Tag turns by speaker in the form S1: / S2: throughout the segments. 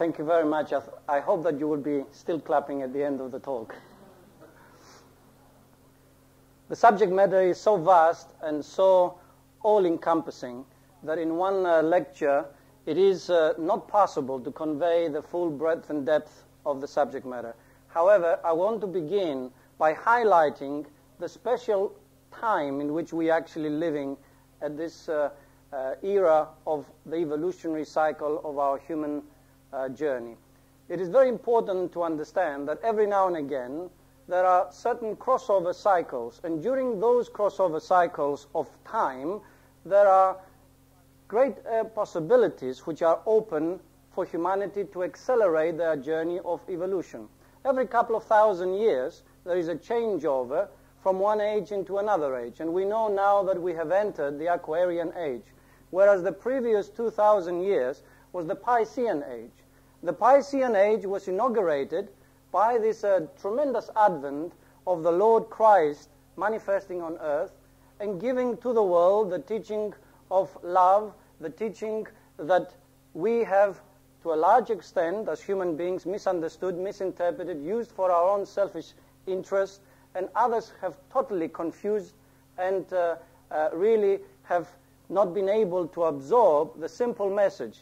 S1: Thank you very much. I, hope that you will be still clapping at the end of the talk. The subject matter is so vast and so all encompassing that in one uh, lecture it is uh, not possible to convey the full breadth and depth of the subject matter. However, I want to begin by highlighting the special time in which we are actually living at this uh, uh, era of the evolutionary cycle of our human uh, journey. It is very important to understand that every now and again there are certain crossover cycles, and during those crossover cycles of time, there are great uh, possibilities which are open for humanity to accelerate their journey of evolution. Every couple of thousand years, there is a changeover from one age into another age. And we know now that we have entered the Aquarian age, whereas the previous 2,000 years was the Piscean age. The Piscean age was inaugurated by this uh, tremendous advent of the Lord Christ manifesting on earth and giving to the world the teaching of love, the teaching that we have to a large extent, as human beings, misunderstood, misinterpreted, used for our own selfish interest, and others have totally confused and uh, uh, really have not been able to absorb the simple message.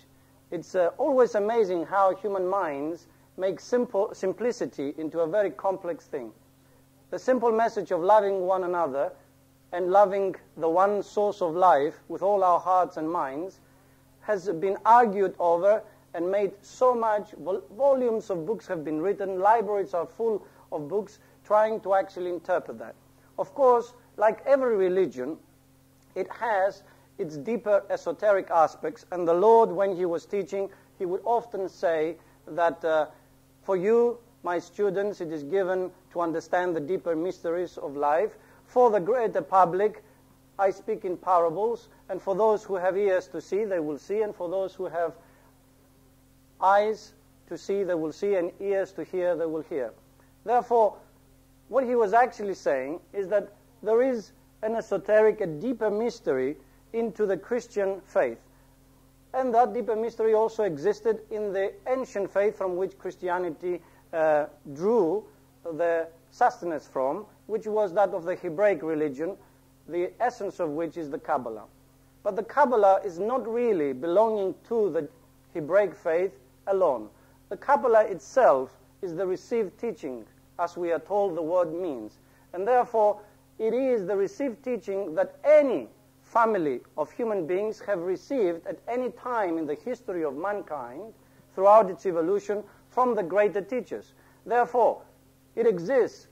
S1: It's uh, always amazing how human minds make simple, simplicity into a very complex thing. The simple message of loving one another and loving the one source of life with all our hearts and minds has been argued over and made so much. Vol- volumes of books have been written, libraries are full of books trying to actually interpret that. Of course, like every religion, it has its deeper esoteric aspects, and the Lord, when He was teaching, He would often say that uh, for you, my students, it is given to understand the deeper mysteries of life. For the greater public, I speak in parables, and for those who have ears to see, they will see, and for those who have eyes to see, they will see, and ears to hear, they will hear. Therefore, what he was actually saying is that there is an esoteric, a deeper mystery into the Christian faith. And that deeper mystery also existed in the ancient faith from which Christianity uh, drew the sustenance from, which was that of the Hebraic religion, the essence of which is the Kabbalah. But the Kabbalah is not really belonging to the Hebraic faith alone. The Kabbalah itself is the received teaching, as we are told the word means. And therefore, it is the received teaching that any family of human beings have received at any time in the history of mankind throughout its evolution from the greater teachers. Therefore, it exists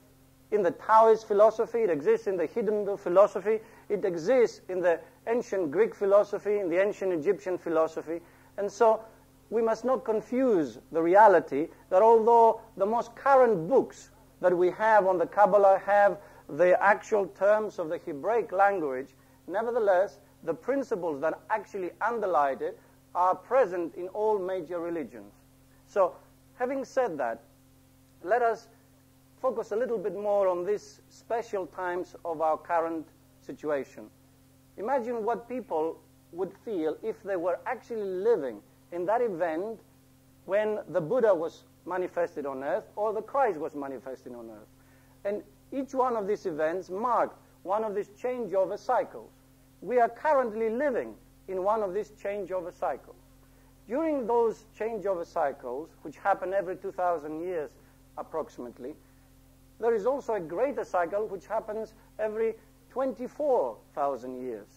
S1: in the Taoist philosophy, it exists in the Hindu philosophy, it exists in the ancient Greek philosophy, in the ancient Egyptian philosophy. And so we must not confuse the reality that although the most current books that we have on the Kabbalah have the actual terms of the Hebraic language, nevertheless, the principles that actually underlie it are present in all major religions. So, having said that, let us focus a little bit more on these special times of our current situation. Imagine what people would feel if they were actually living in that event when the Buddha was manifested on earth or the Christ was manifested on earth. And each one of these events marked one of these changeover cycles. We are currently living in one of these changeover cycles. During those changeover cycles, which happen every 2,000 years approximately, there is also a greater cycle which happens every 24,000 years.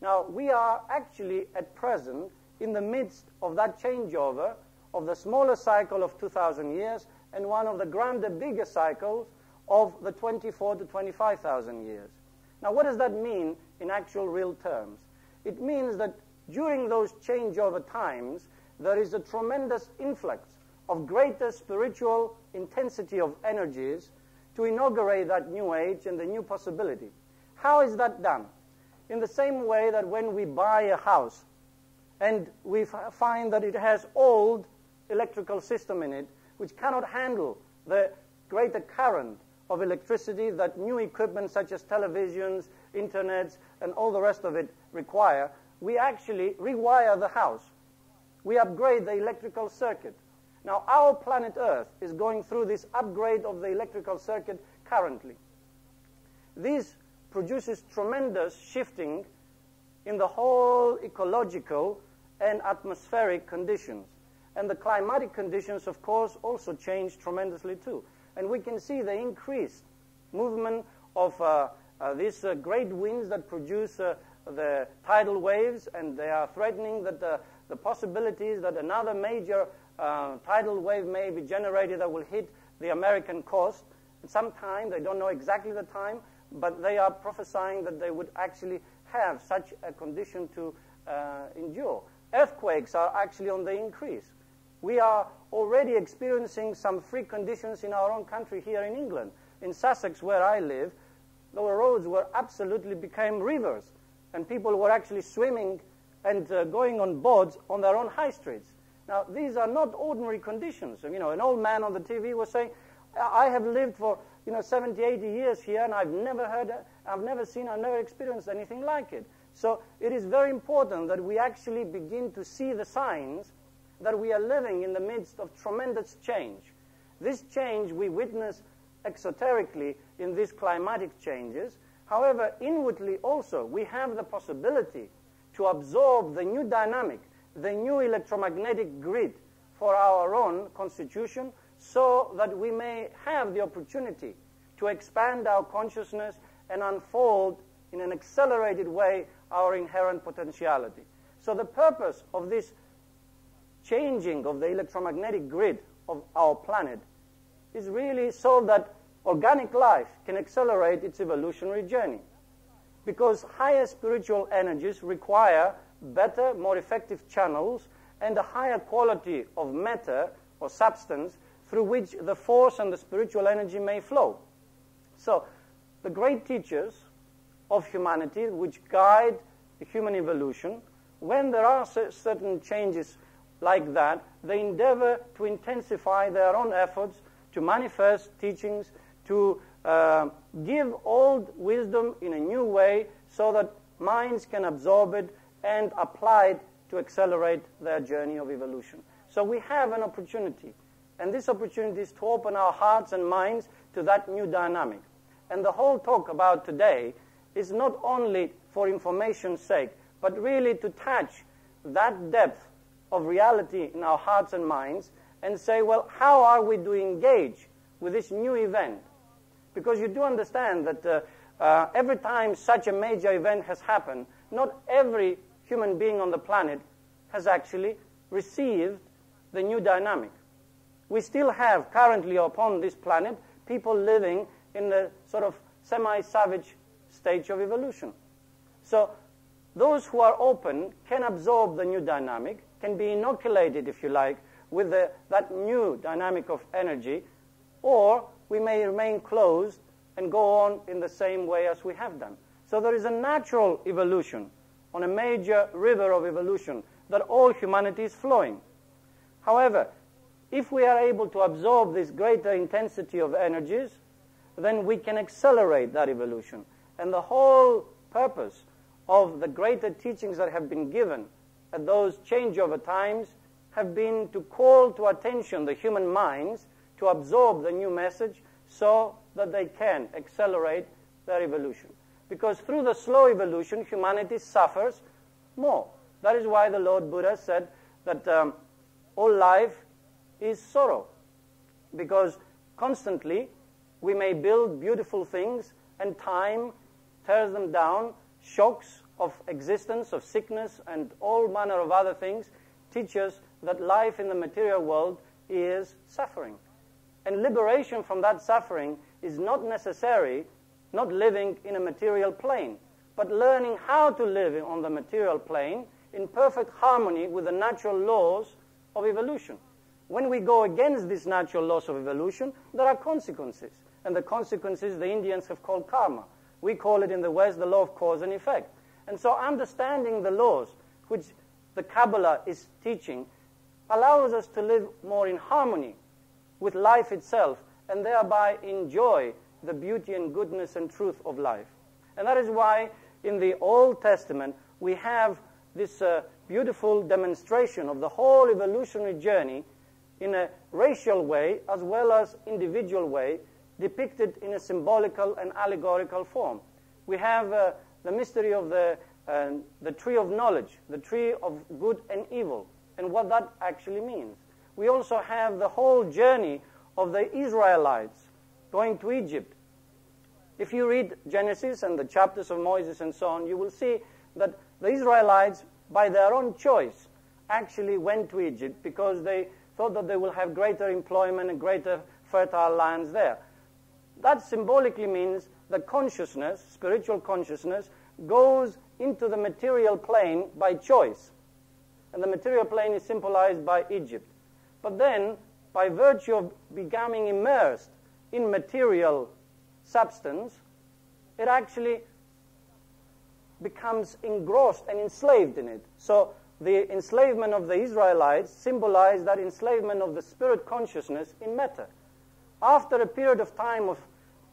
S1: Now, we are actually at present in the midst of that changeover of the smaller cycle of 2,000 years and one of the grander, bigger cycles of the 24 to 25,000 years. Now, what does that mean in actual real terms? It means that during those changeover times, there is a tremendous influx of greater spiritual intensity of energies to inaugurate that new age and the new possibility. How is that done? In the same way that when we buy a house and we find that it has old electrical system in it which cannot handle the greater current of electricity that new equipment such as televisions, internets, and all the rest of it require, we actually rewire the house. We upgrade the electrical circuit. Now, our planet Earth is going through this upgrade of the electrical circuit currently. This produces tremendous shifting in the whole ecological and atmospheric conditions. And the climatic conditions, of course, also change tremendously too. And we can see the increased movement of uh, uh, these uh, great winds that produce uh, the tidal waves, and they are threatening that the, the possibilities that another major uh, tidal wave may be generated that will hit the American coast. At some time, they don't know exactly the time, but they are prophesying that they would actually have such a condition to uh, endure. Earthquakes are actually on the increase. We are already experiencing some freak conditions in our own country here in England. In Sussex, where I live, the roads were absolutely became rivers, and people were actually swimming and uh, going on boards on their own high streets. Now, these are not ordinary conditions. You know, an old man on the TV was saying, I have lived for, you know, 70, 80 years here, and I've never heard, I've never seen, I've never experienced anything like it. So it is very important that we actually begin to see the signs that we are living in the midst of tremendous change. This change we witness exoterically in these climatic changes. However, inwardly also, we have the possibility to absorb the new dynamic, the new electromagnetic grid for our own constitution so that we may have the opportunity to expand our consciousness and unfold in an accelerated way our inherent potentiality. So the purpose of this changing of the electromagnetic grid of our planet is really so that organic life can accelerate its evolutionary journey. Because higher spiritual energies require better, more effective channels and a higher quality of matter or substance through which the force and the spiritual energy may flow. So, the great teachers of humanity, which guide human evolution, when there are certain changes like that, they endeavor to intensify their own efforts to manifest teachings, to uh, give old wisdom in a new way so that minds can absorb it and apply it to accelerate their journey of evolution. So we have an opportunity, and this opportunity is to open our hearts and minds to that new dynamic. And the whole talk about today is not only for information's sake, but really to touch that depth of reality in our hearts and minds and say, well, how are we to engage with this new event? Because you do understand that uh, uh, every time such a major event has happened, not every human being on the planet has actually received the new dynamic. We still have currently upon this planet people living in the sort of semi savage stage of evolution. So those who are open can absorb the new dynamic, can be inoculated, if you like, with the, that new dynamic of energy, or we may remain closed and go on in the same way as we have done. So there is a natural evolution on a major river of evolution that all humanity is flowing. However, if we are able to absorb this greater intensity of energies, then we can accelerate that evolution. And the whole purpose of the greater teachings that have been given at those changeover times have been to call to attention the human minds to absorb the new message so that they can accelerate their evolution. Because through the slow evolution, humanity suffers more. That is why the Lord Buddha said that um, all life is sorrow. Because constantly we may build beautiful things and time tears them down, shocks of existence, of sickness, and all manner of other things teach us that life in the material world is suffering. And liberation from that suffering is not necessary, not living in a material plane, but learning how to live on the material plane in perfect harmony with the natural laws of evolution. When we go against these natural laws of evolution, there are consequences. And the consequences the Indians have called karma. We call it in the West the law of cause and effect. And so understanding the laws which the Kabbalah is teaching allows us to live more in harmony with life itself and thereby enjoy the beauty and goodness and truth of life. And that is why in the Old Testament we have this uh, beautiful demonstration of the whole evolutionary journey in a racial way as well as individual way, depicted in a symbolical and allegorical form. We have uh, the mystery of the, uh, the tree of knowledge, the tree of good and evil, and what that actually means. We also have the whole journey of the Israelites going to Egypt. If you read Genesis and the chapters of Moses and so on, you will see that the Israelites, by their own choice, actually went to Egypt because they thought that they will have greater employment and greater fertile lands there. That symbolically means that consciousness, spiritual consciousness, goes into the material plane by choice. And the material plane is symbolized by Egypt. But then, by virtue of becoming immersed in material substance, it actually becomes engrossed and enslaved in it. So the enslavement of the Israelites symbolized that enslavement of the spirit consciousness in matter. After a period of time of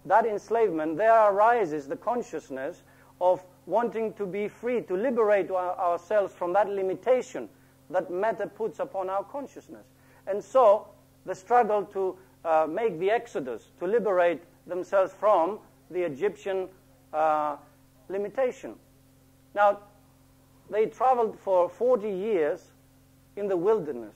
S1: that enslavement, there arises the consciousness of wanting to be free, to liberate our, ourselves from that limitation that matter puts upon our consciousness. And so, the struggle to uh, make the exodus, to liberate themselves from the Egyptian uh, limitation. Now, they traveled for 40 years in the wilderness.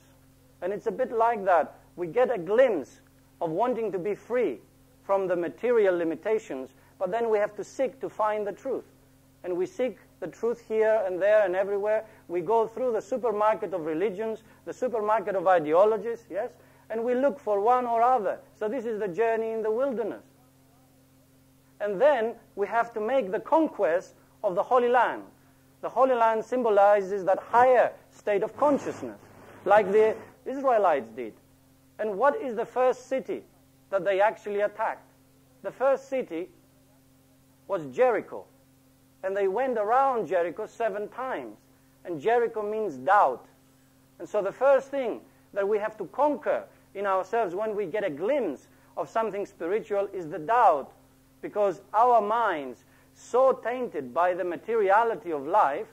S1: And it's a bit like that. We get a glimpse of wanting to be free from the material limitations, but then we have to seek to find the truth. And we seek the truth here and there and everywhere. We go through the supermarket of religions, the supermarket of ideologies, yes, and we look for one or other. So this is the journey in the wilderness. And then we have to make the conquest of the Holy Land. The Holy Land symbolizes that higher state of consciousness, like the Israelites did. And what is the first city that they actually attacked? The first city was Jericho. And they went around Jericho seven times. And Jericho means doubt. And so the first thing that we have to conquer in ourselves when we get a glimpse of something spiritual is the doubt. Because our minds so tainted by the materiality of life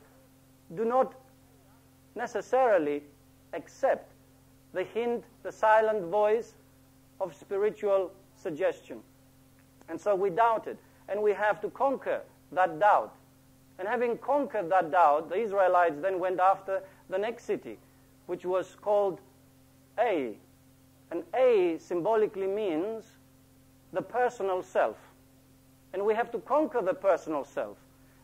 S1: do not necessarily accept the hint, the silent voice of spiritual suggestion. And so we doubt it. and we have to conquer that doubt. And having conquered that doubt, the Israelites then went after the next city, which was called Ai. And Ai symbolically means the personal self. And we have to conquer the personal self.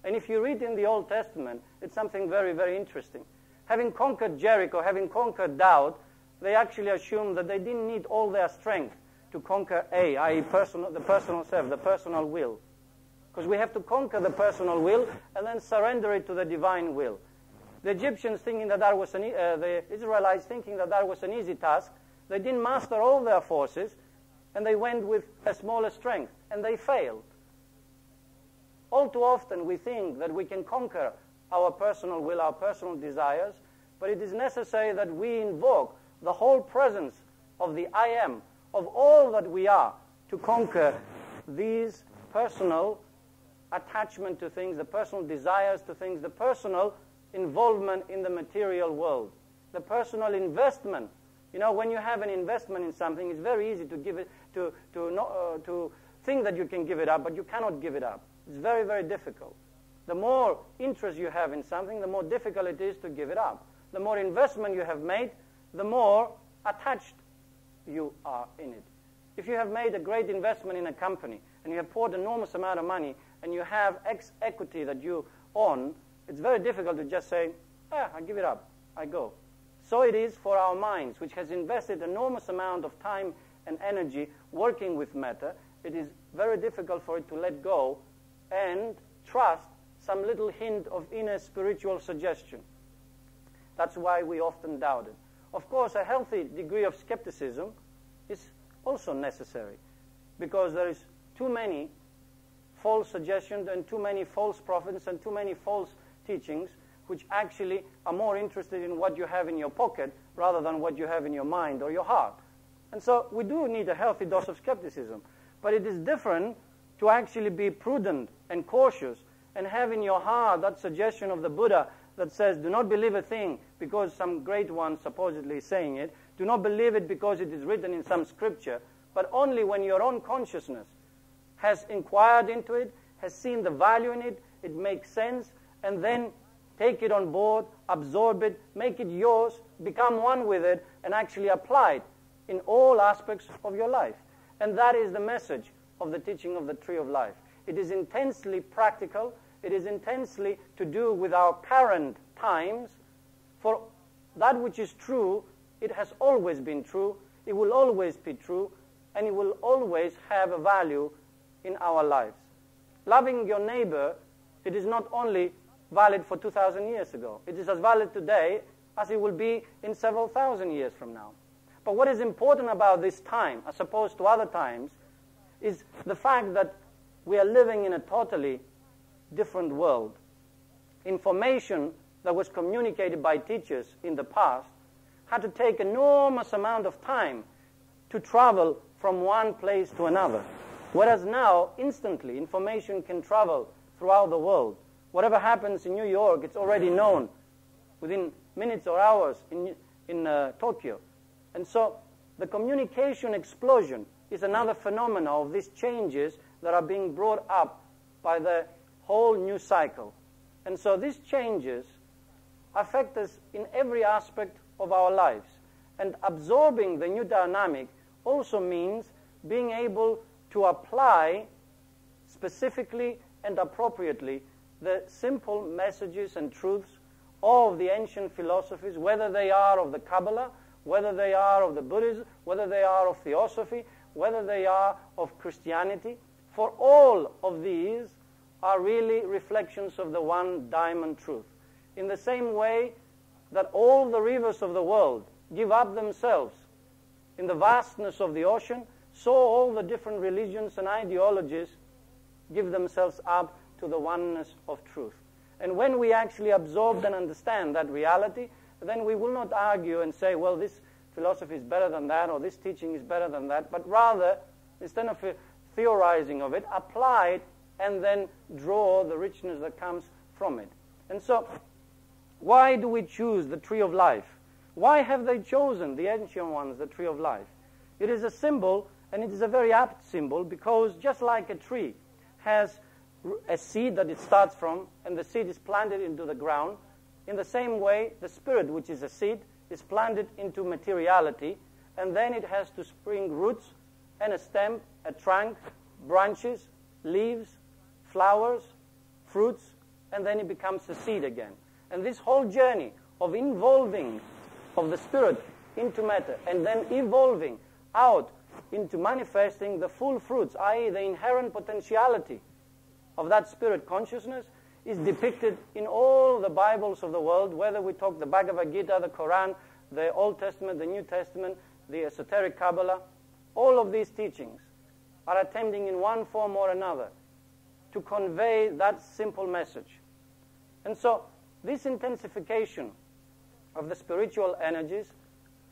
S1: And if you read in the Old Testament, it's something very, very interesting. Having conquered Jericho, having conquered doubt, they actually assumed that they didn't need all their strength to conquer Ai, i.e., personal, the personal self, the personal will. Because we have to conquer the personal will and then surrender it to the divine will. The Egyptians thinking that that was an, uh, the Israelites thinking that that was an easy task, they didn't master all their forces, and they went with a smaller strength, and they failed. All too often we think that we can conquer our personal will, our personal desires, but it is necessary that we invoke the whole presence of the I am, of all that we are, to conquer these personal attachment to things, the personal desires to things, the personal involvement in the material world, the personal investment. You know, when you have an investment in something, it's very easy to give it to to not, uh, to think that you can give it up, but you cannot give it up. It's very, very difficult. The more interest you have in something, the more difficult it is to give it up. The more investment you have made, the more attached you are in it. If you have made a great investment in a company and you have poured enormous amount of money and you have X equity that you own, it's very difficult to just say, ah, I give it up, I go. So it is for our minds, which has invested enormous amount of time and energy working with matter. It is very difficult for it to let go and trust some little hint of inner spiritual suggestion. That's why we often doubt it. Of course, a healthy degree of skepticism is also necessary because there is too many false suggestions and too many false prophets and too many false teachings which actually are more interested in what you have in your pocket rather than what you have in your mind or your heart. And so we do need a healthy dose of skepticism. But it is different to actually be prudent and cautious and have in your heart that suggestion of the Buddha that says, do not believe a thing because some great one supposedly is saying it. Do not believe it because it is written in some scripture, but only when your own consciousness has inquired into it, has seen the value in it, it makes sense, and then take it on board, absorb it, make it yours, become one with it, and actually apply it in all aspects of your life. And that is the message of the teaching of the tree of life. It is intensely practical. It is intensely to do with our current times. For that which is true, it has always been true. It will always be true. And it will always have a value in our lives. Loving your neighbor, it is not only valid for 2,000 years ago. It is as valid today as it will be in several thousand years from now. But what is important about this time, as opposed to other times, is the fact that we are living in a totally different world. Information that was communicated by teachers in the past had to take enormous amount of time to travel from one place to another. Whereas now, instantly, information can travel throughout the world. Whatever happens in New York, it's already known within minutes or hours in, in uh, Tokyo. And so the communication explosion is another phenomenon of these changes that are being brought up by the whole new cycle. And so these changes affect us in every aspect of our lives. And absorbing the new dynamic also means being able to apply specifically and appropriately the simple messages and truths of the ancient philosophies, whether they are of the Kabbalah, whether they are of the Buddhism, whether they are of Theosophy, whether they are of Christianity. For all of these are really reflections of the one diamond truth. In the same way that all the rivers of the world give up themselves in the vastness of the ocean, so all the different religions and ideologies give themselves up to the oneness of truth. And when we actually absorb and understand that reality, then we will not argue and say, well, this philosophy is better than that or this teaching is better than that, but rather, instead of uh, theorizing of it, apply it and then draw the richness that comes from it. And so, why do we choose the tree of life? Why have they chosen, the ancient ones, the tree of life? It is a symbol, and it is a very apt symbol, because just like a tree has a seed that it starts from, and the seed is planted into the ground, in the same way, the spirit, which is a seed, is planted into materiality, and then it has to spring roots and a stem, a trunk, branches, leaves, flowers, fruits, and then it becomes a seed again. And this whole journey of involving of the spirit into matter and then evolving out into manifesting the full fruits, i.e., the inherent potentiality of that spirit consciousness, is depicted in all the Bibles of the world, whether we talk the Bhagavad Gita, the Quran, the Old Testament, the New Testament, the esoteric Kabbalah. All of these teachings are attempting in one form or another to convey that simple message. And so, this intensification of the spiritual energies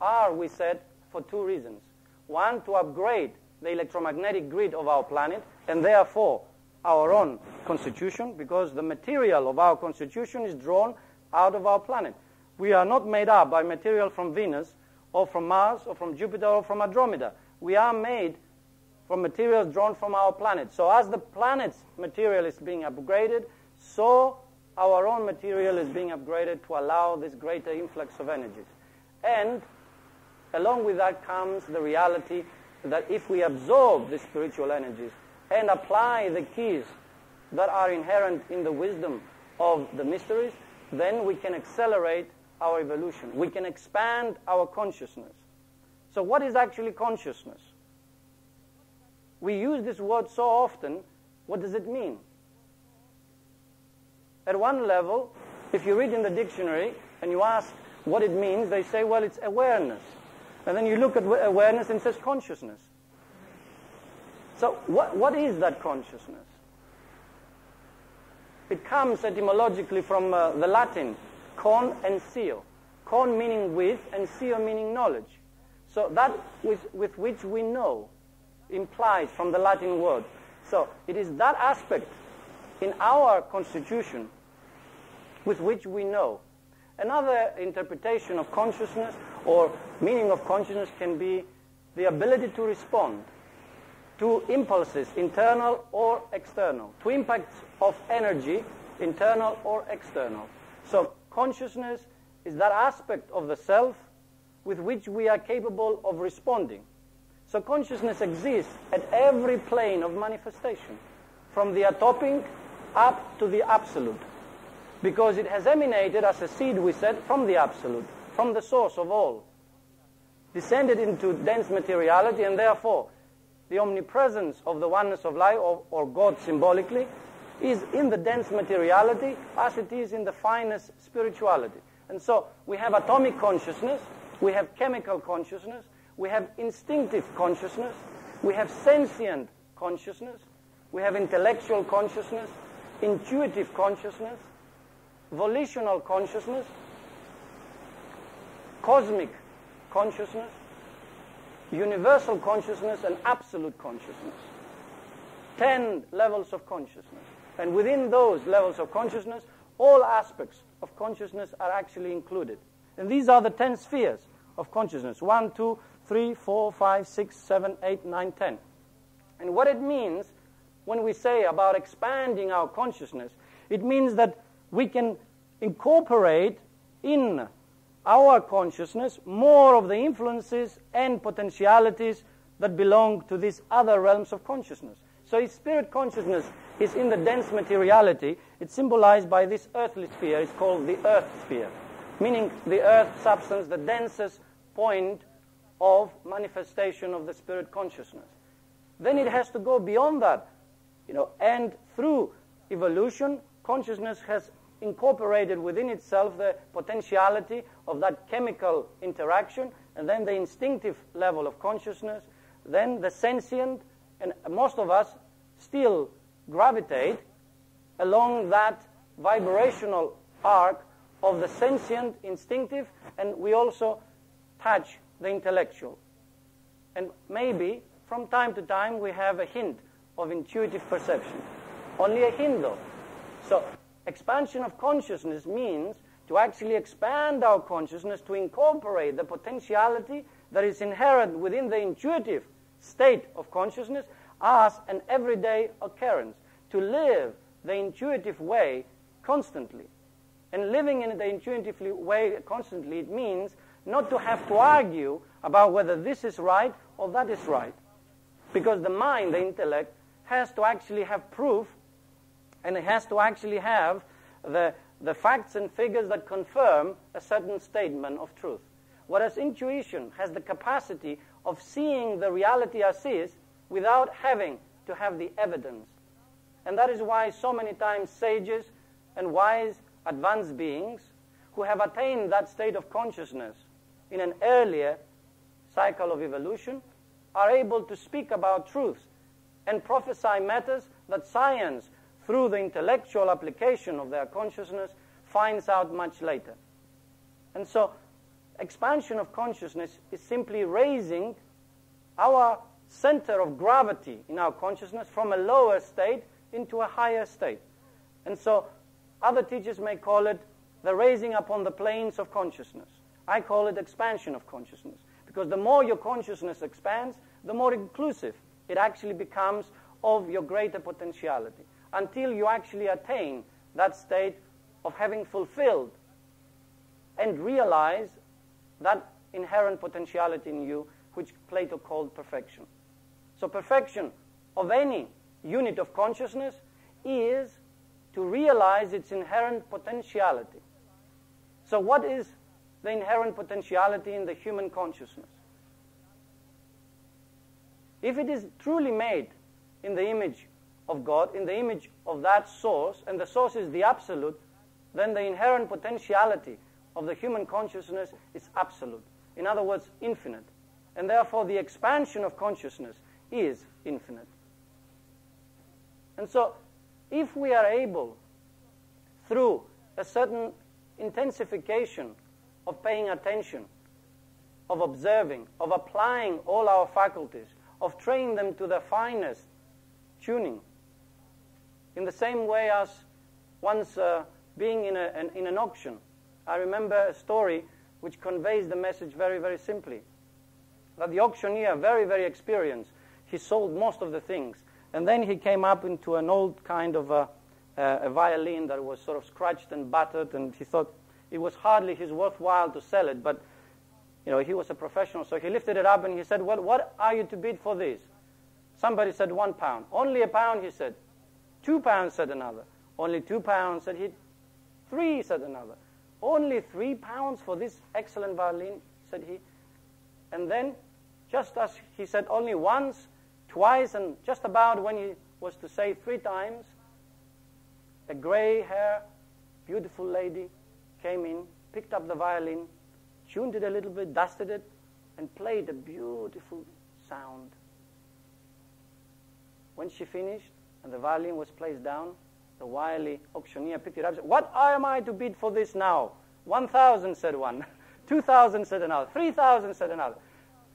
S1: are, we said, for two reasons. One, to upgrade the electromagnetic grid of our planet, and therefore our own constitution, because the material of our constitution is drawn out of our planet. We are not made up by material from Venus, or from Mars, or from Jupiter, or from Andromeda. We are made from materials drawn from our planet. So as the planet's material is being upgraded, so our own material is being upgraded to allow this greater influx of energies. And along with that comes the reality that if we absorb the spiritual energies, and apply the keys that are inherent in the wisdom of the mysteries, then we can accelerate our evolution. We can expand our consciousness. So, what is actually consciousness? We use this word so often. What does it mean? At one level, if you read in the dictionary and you ask what it means, they say, well, it's awareness. And then you look at awareness and says consciousnous. So what, what is that consciousness? It comes etymologically from uh, the Latin, con and scio. Con meaning with and scio meaning knowledge. So that with, with which we know implies from the Latin word. So it is that aspect in our constitution with which we know. Another interpretation of consciousness or meaning of consciousness can be the ability to respond to impulses, internal or external, to impacts of energy, internal or external. So consciousness is that aspect of the self with which we are capable of responding. So consciousness exists at every plane of manifestation, from the atomic up to the absolute, because it has emanated as a seed, we said, from the absolute, from the source of all, descended into dense materiality, and therefore the omnipresence of the oneness of life, or, or God symbolically, is in the dense materiality as it is in the finest spirituality. And so we have atomic consciousness, we have chemical consciousness, we have instinctive consciousness, we have sentient consciousness, we have intellectual consciousness, intuitive consciousness, volitional consciousness, cosmic consciousness, universal consciousness, and absolute consciousness. Ten levels of consciousness. And within those levels of consciousness, all aspects of consciousness are actually included. And these are the ten spheres of consciousness. One, two, three, four, five, six, seven, eight, nine, ten. And what it means when we say about expanding our consciousness, it means that we can incorporate in our consciousness more of the influences and potentialities that belong to these other realms of consciousness. So if spirit consciousness is in the dense materiality, it's symbolized by this earthly sphere. It's called the earth sphere, meaning the earth substance, the densest point of manifestation of the spirit consciousness. Then it has to go beyond that, you know, and through evolution, consciousness has incorporated within itself the potentiality of that chemical interaction, and then the instinctive level of consciousness, then the sentient, and most of us still gravitate along that vibrational arc of the sentient, instinctive, and we also touch the intellectual. And maybe from time to time we have a hint of intuitive perception. Only a hint though. So expansion of consciousness means to actually expand our consciousness to incorporate the potentiality that is inherent within the intuitive state of consciousness as an everyday occurrence, to live the intuitive way constantly. And living in the intuitive way constantly, it means not to have to argue about whether this is right or that is right. Because the mind, the intellect, has to actually have proof and it has to actually have the, the facts and figures that confirm a certain statement of truth. Whereas intuition has the capacity of seeing the reality as is without having to have the evidence. And that is why so many times sages and wise advanced beings who have attained that state of consciousness in an earlier cycle of evolution are able to speak about truths and prophesy matters that science, through the intellectual application of their consciousness, finds out much later. And so, expansion of consciousness is simply raising our center of gravity in our consciousness from a lower state into a higher state. And so, other teachers may call it the raising upon the planes of consciousness. I call it expansion of consciousness. Because the more your consciousness expands, the more inclusive it actually becomes of your greater potentiality. Until you actually attain that state of having fulfilled and realize that inherent potentiality in you, which Plato called perfection. So, perfection of any unit of consciousness is to realize its inherent potentiality. So, what is the inherent potentiality in the human consciousness? If it is truly made in the image of God, in the image of that source, and the source is the absolute, then the inherent potentiality of the human consciousness is absolute. In other words, infinite. And therefore, the expansion of consciousness is infinite. And so, if we are able, through a certain intensification of paying attention, of observing, of applying all our faculties, of training them to the finest tuning, in the same way as once uh, being in, a, an, in an auction. I remember a story which conveys the message very, very simply. That the auctioneer, very, very experienced, he sold most of the things. And then he came up into an old kind of a, a violin that was sort of scratched and battered, and he thought it was hardly his worthwhile to sell it, but you know, he was a professional, so he lifted it up and he said, Well, what are you to bid for this? Somebody said one pound. Only a pound, he said. Two pounds, said another. Only two pounds, said he. Three, said another. Only three pounds for this excellent violin, said he. And then, just as he said only once, twice, and just about when he was to say three times, a gray hair, beautiful lady came in, picked up the violin, tuned it a little bit, dusted it, and played a beautiful sound. When she finished and the violin was placed down, the wily auctioneer picked it up said, What am I to bid for this now? 1,000, said one. 2,000, said another. 3,000, said another.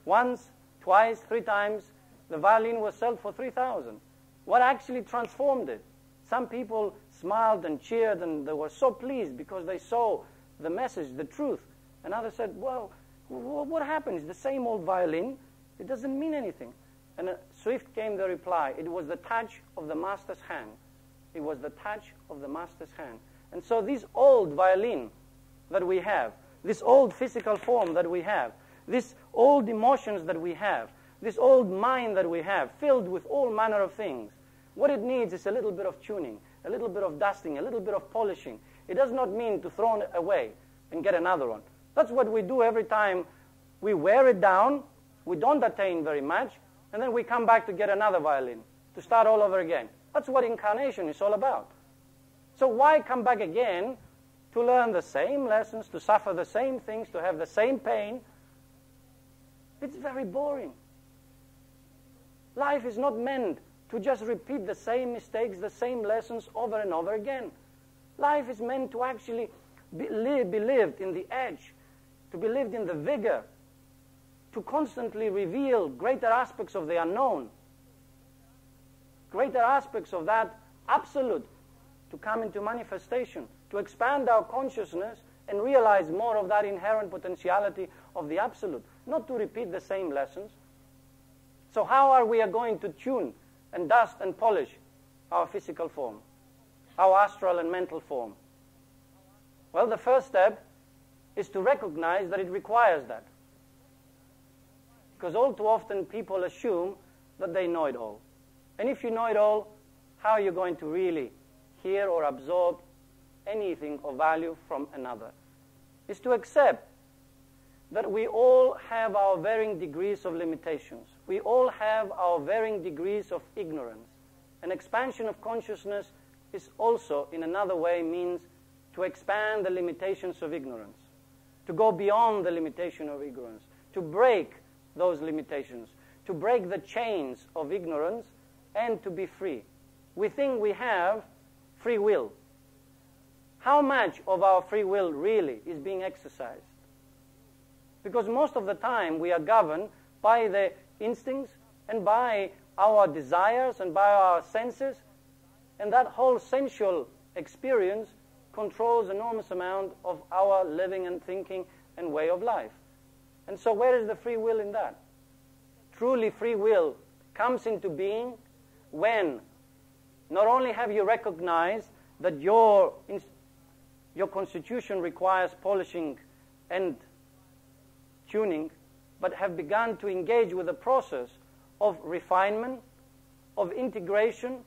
S1: Once, twice, three times, the violin was sold for 3,000. What actually transformed it? Some people smiled and cheered and they were so pleased because they saw the message, the truth. And others said, well, what happened? It's the same old violin. It doesn't mean anything. And uh, swift came the reply. It was the touch of the master's hand. It was the touch of the master's hand. And so this old violin that we have, this old physical form that we have, this old emotions that we have, this old mind that we have, filled with all manner of things, what it needs is a little bit of tuning, a little bit of dusting, a little bit of polishing. It does not mean to throw it away and get another one. That's what we do every time we wear it down, we don't attain very much, and then we come back to get another violin, to start all over again. That's what incarnation is all about. So why come back again to learn the same lessons, to suffer the same things, to have the same pain? It's very boring. Life is not meant to just repeat the same mistakes, the same lessons over and over again. Life is meant to actually be, live, be lived in the edge, to be lived in the vigor, to constantly reveal greater aspects of the unknown, greater aspects of that absolute to come into manifestation, to expand our consciousness and realize more of that inherent potentiality of the absolute, not to repeat the same lessons. So, how are we going to tune and dust and polish our physical form, our astral and mental form? Well, the first step is to recognize that it requires that. Because all too often people assume that they know it all. And if you know it all, how are you going to really hear or absorb anything of value from another? Is to accept that we all have our varying degrees of limitations. We all have our varying degrees of ignorance. An expansion of consciousness is also, in another way, means to expand the limitations of ignorance, to go beyond the limitation of ignorance, to break those limitations, to break the chains of ignorance, and to be free. We think we have free will. How much of our free will really is being exercised? Because most of the time we are governed by the instincts and by our desires and by our senses, and that whole sensual experience controls enormous amount of our living and thinking and way of life. And so where is the free will in that? Truly free will comes into being when not only have you recognized that your, your constitution requires polishing and tuning, but have begun to engage with the process of refinement, of integration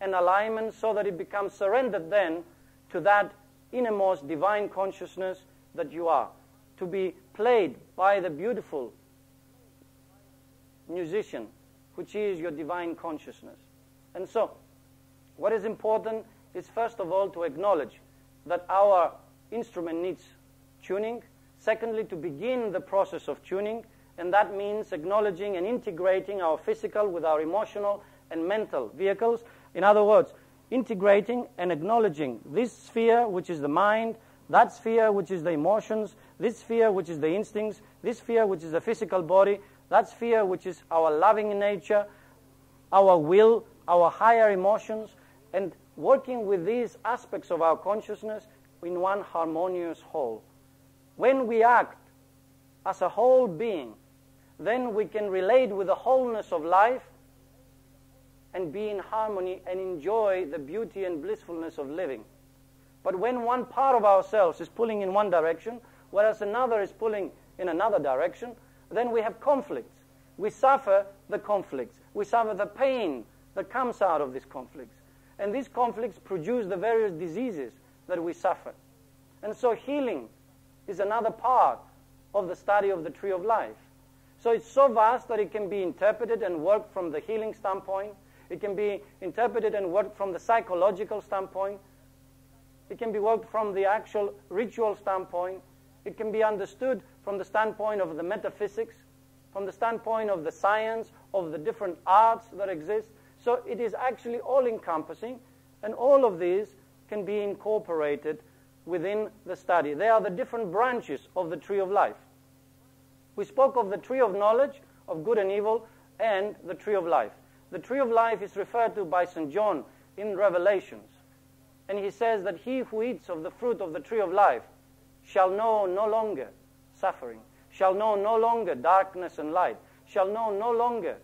S1: and alignment so that it becomes surrendered then to that innermost divine consciousness that you are, to be played by the beautiful musician, which is your divine consciousness. And so, what is important is first of all to acknowledge that our instrument needs tuning. Secondly, to begin the process of tuning, and that means acknowledging and integrating our physical with our emotional and mental vehicles. In other words, integrating and acknowledging this sphere, which is the mind, that sphere, which is the emotions, this sphere, which is the instincts, this sphere, which is the physical body, that sphere, which is our loving nature, our will, our higher emotions, and working with these aspects of our consciousness in one harmonious whole. When we act as a whole being, then we can relate with the wholeness of life and be in harmony and enjoy the beauty and blissfulness of living. But when one part of ourselves is pulling in one direction, whereas another is pulling in another direction, then we have conflicts. We suffer the conflicts. We suffer the pain that comes out of these conflicts. And these conflicts produce the various diseases that we suffer. And so healing is another part of the study of the tree of life. So it's so vast that it can be interpreted and worked from the healing standpoint. It can be interpreted and worked from the psychological standpoint. It can be worked from the actual ritual standpoint. It can be understood from the standpoint of the metaphysics, from the standpoint of the science, of the different arts that exist. So it is actually all encompassing, and all of these can be incorporated within the study. They are the different branches of the tree of life. We spoke of the tree of knowledge, of good and evil, and the tree of life. The tree of life is referred to by St. John in Revelations. And he says that he who eats of the fruit of the tree of life shall know no longer suffering, shall know no longer darkness and light, shall know no longer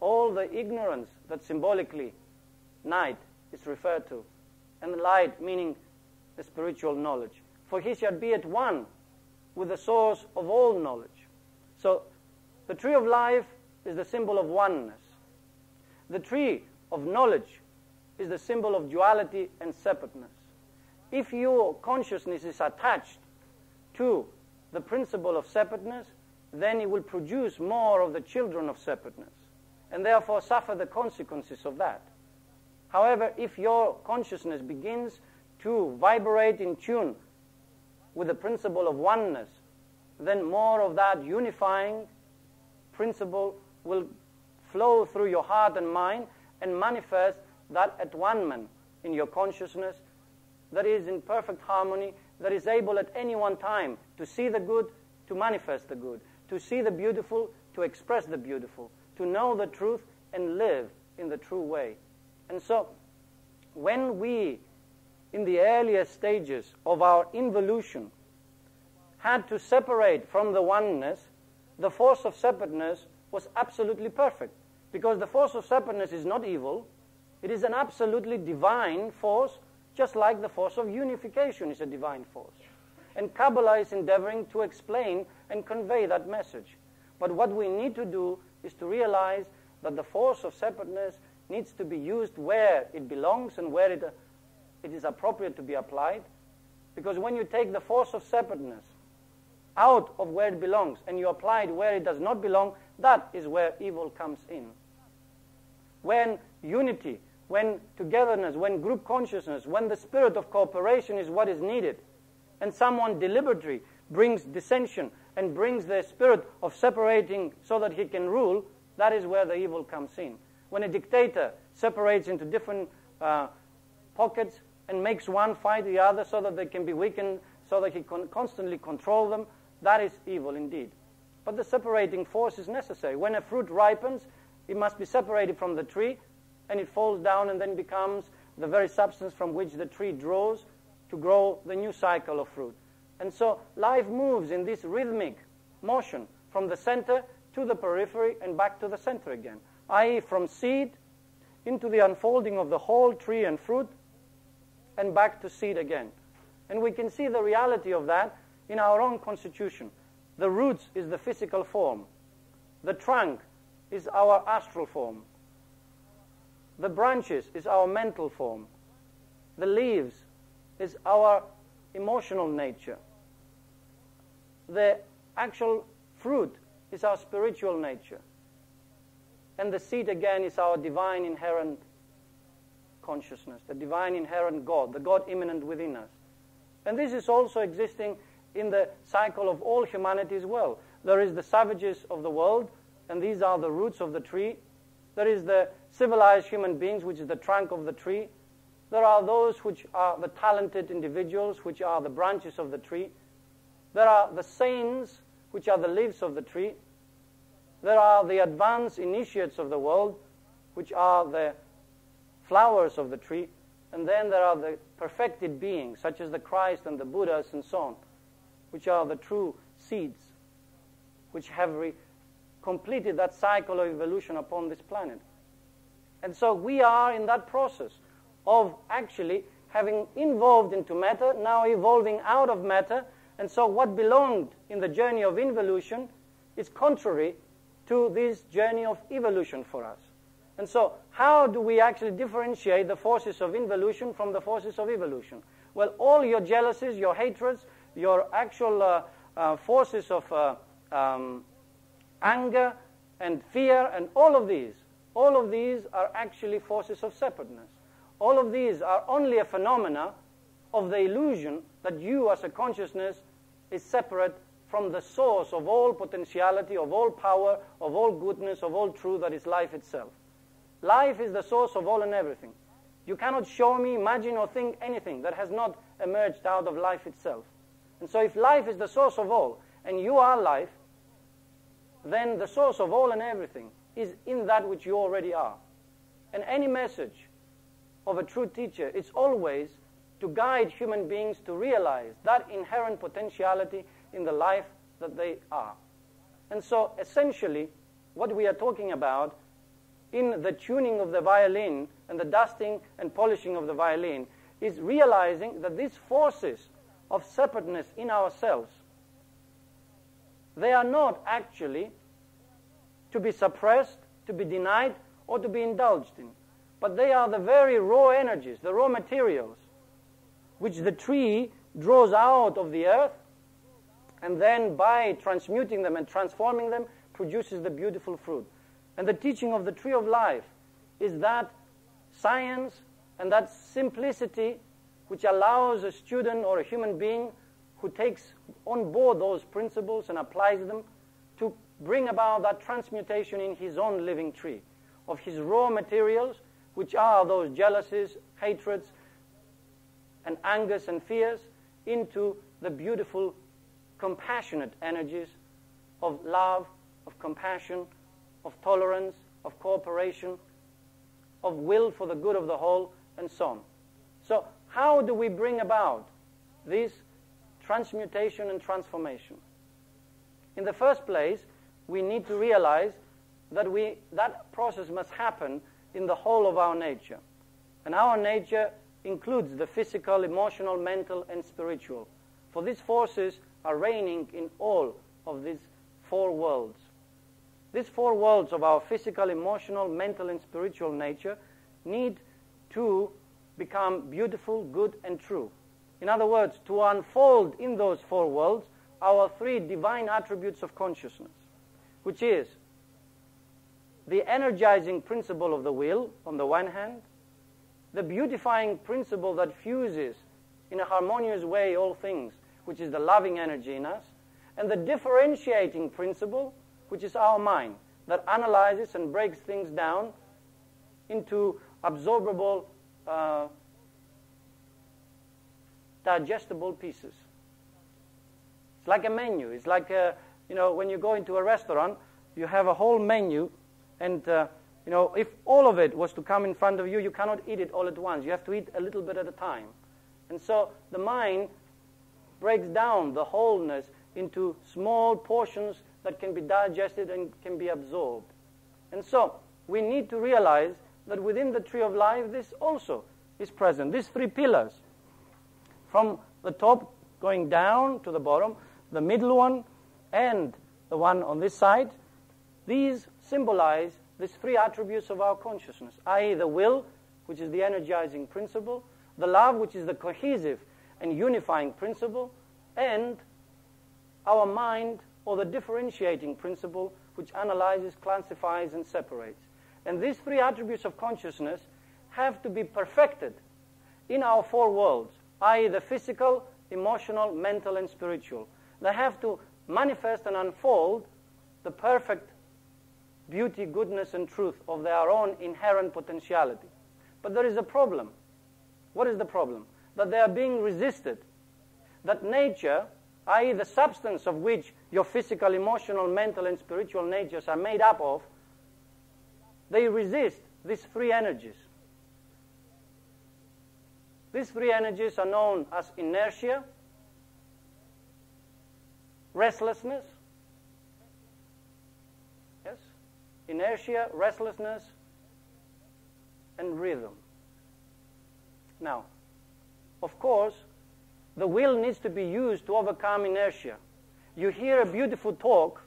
S1: all the ignorance that symbolically night is referred to, and light meaning the spiritual knowledge. For he shall be at one with the source of all knowledge. So the tree of life is the symbol of oneness. The tree of knowledge is the symbol of duality and separateness. If your consciousness is attached to the principle of separateness, then it will produce more of the children of separateness and therefore suffer the consequences of that. However, if your consciousness begins to vibrate in tune with the principle of oneness, then more of that unifying principle will flow through your heart and mind and manifest that at one man in your consciousness that is in perfect harmony, that is able at any one time to see the good, to manifest the good, to see the beautiful, to express the beautiful, to know the truth and live in the true way. And so, when we, in the earlier stages of our involution, had to separate from the oneness, the force of separateness was absolutely perfect. Because the force of separateness is not evil, it is an absolutely divine force, just like the force of unification is a divine force. And Kabbalah is endeavoring to explain and convey that message. But what we need to do is to realize that the force of separateness needs to be used where it belongs and where it, it is appropriate to be applied. Because when you take the force of separateness out of where it belongs and you apply it where it does not belong, that is where evil comes in. When unity, when togetherness, when group consciousness, when the spirit of cooperation is what is needed, and someone deliberately brings dissension and brings the spirit of separating so that he can rule, that is where the evil comes in. When a dictator separates into different uh, pockets and makes one fight the other so that they can be weakened, so that he can constantly control them, that is evil indeed. But the separating force is necessary. When a fruit ripens, it must be separated from the tree, and it falls down and then becomes the very substance from which the tree draws to grow the new cycle of fruit. And so life moves in this rhythmic motion from the center to the periphery and back to the center again, i.e., from seed into the unfolding of the whole tree and fruit and back to seed again. And we can see the reality of that in our own constitution. The roots is the physical form, the trunk is our astral form, the branches is our mental form, the leaves is our emotional nature, the actual fruit is our spiritual nature. And the seed again is our divine inherent consciousness, the divine inherent God, the God immanent within us. And this is also existing in the cycle of all humanity as well. There is the savages of the world, and these are the roots of the tree. There is the civilized human beings, which is the trunk of the tree. There are those which are the talented individuals, which are the branches of the tree. There are the saints, which are the leaves of the tree. There are the advanced initiates of the world, which are the flowers of the tree, and then there are the perfected beings, such as the Christ and the Buddhas and so on, which are the true seeds, which have re- completed that cycle of evolution upon this planet. And so we are in that process of actually having evolved into matter, now evolving out of matter. And so what belonged in the journey of involution is contrary to this journey of evolution for us. And so, how do we actually differentiate the forces of involution from the forces of evolution? Well, all your jealousies, your hatreds, your actual uh, uh, forces of uh, um, anger and fear, and all of these, all of these are actually forces of separateness. All of these are only a phenomena of the illusion that you as a consciousness is separate from the source of all potentiality, of all power, of all goodness, of all truth that is life itself. Life is the source of all and everything. You cannot show me, imagine, or think anything that has not emerged out of life itself. And so, if life is the source of all, and you are life, then the source of all and everything is in that which you already are. And any message of a true teacher is always to guide human beings to realize that inherent potentiality in the life that they are. And so, essentially, what we are talking about in the tuning of the violin and the dusting and polishing of the violin is realizing that these forces of separateness in ourselves they are not actually to be suppressed, to be denied, or to be indulged in. But they are the very raw energies, the raw materials, which the tree draws out of the earth, and then by transmuting them and transforming them, produces the beautiful fruit. And the teaching of the tree of life is that science and that simplicity which allows a student or a human being who takes on board those principles and applies them to bring about that transmutation in his own living tree of his raw materials, which are those jealousies, hatreds, and angers and fears, into the beautiful, compassionate energies of love, of compassion, of tolerance, of cooperation, of will for the good of the whole, and so on. So, how do we bring about this transmutation and transformation? In the first place, we need to realize that we, that process must happen in the whole of our nature. And our nature includes the physical, emotional, mental, and spiritual. For these forces are reigning in all of these four worlds. These four worlds of our physical, emotional, mental, and spiritual nature need to become beautiful, good, and true. In other words, to unfold in those four worlds our three divine attributes of consciousness which is the energizing principle of the will, on the one hand, the beautifying principle that fuses in a harmonious way all things, which is the loving energy in us, and the differentiating principle, which is our mind, that analyzes and breaks things down into absorbable, uh, digestible pieces. It's like a menu. It's like a, you know, when you go into a restaurant, you have a whole menu, and uh, you know, if all of it was to come in front of you, you cannot eat it all at once. You have to eat a little bit at a time. And so the mind breaks down the wholeness into small portions that can be digested and can be absorbed. And so we need to realize that within the tree of life, this also is present. These three pillars, from the top going down to the bottom, the middle one and the one on this side, these symbolize these three attributes of our consciousness, i.e., the will, which is the energizing principle, the love, which is the cohesive and unifying principle, and our mind, or the differentiating principle, which analyzes, classifies, and separates. And these three attributes of consciousness have to be perfected in our four worlds, i.e., the physical, emotional, mental, and spiritual. They have to manifest and unfold the perfect beauty, goodness, and truth of their own inherent potentiality. But there is a problem. What is the problem? That they are being resisted. That nature, i.e., the substance of which your physical, emotional, mental, and spiritual natures are made up of, they resist these three energies. These three energies are known as inertia, restlessness, yes, inertia, restlessness, and rhythm. Now, of course, the will needs to be used to overcome inertia. You hear a beautiful talk,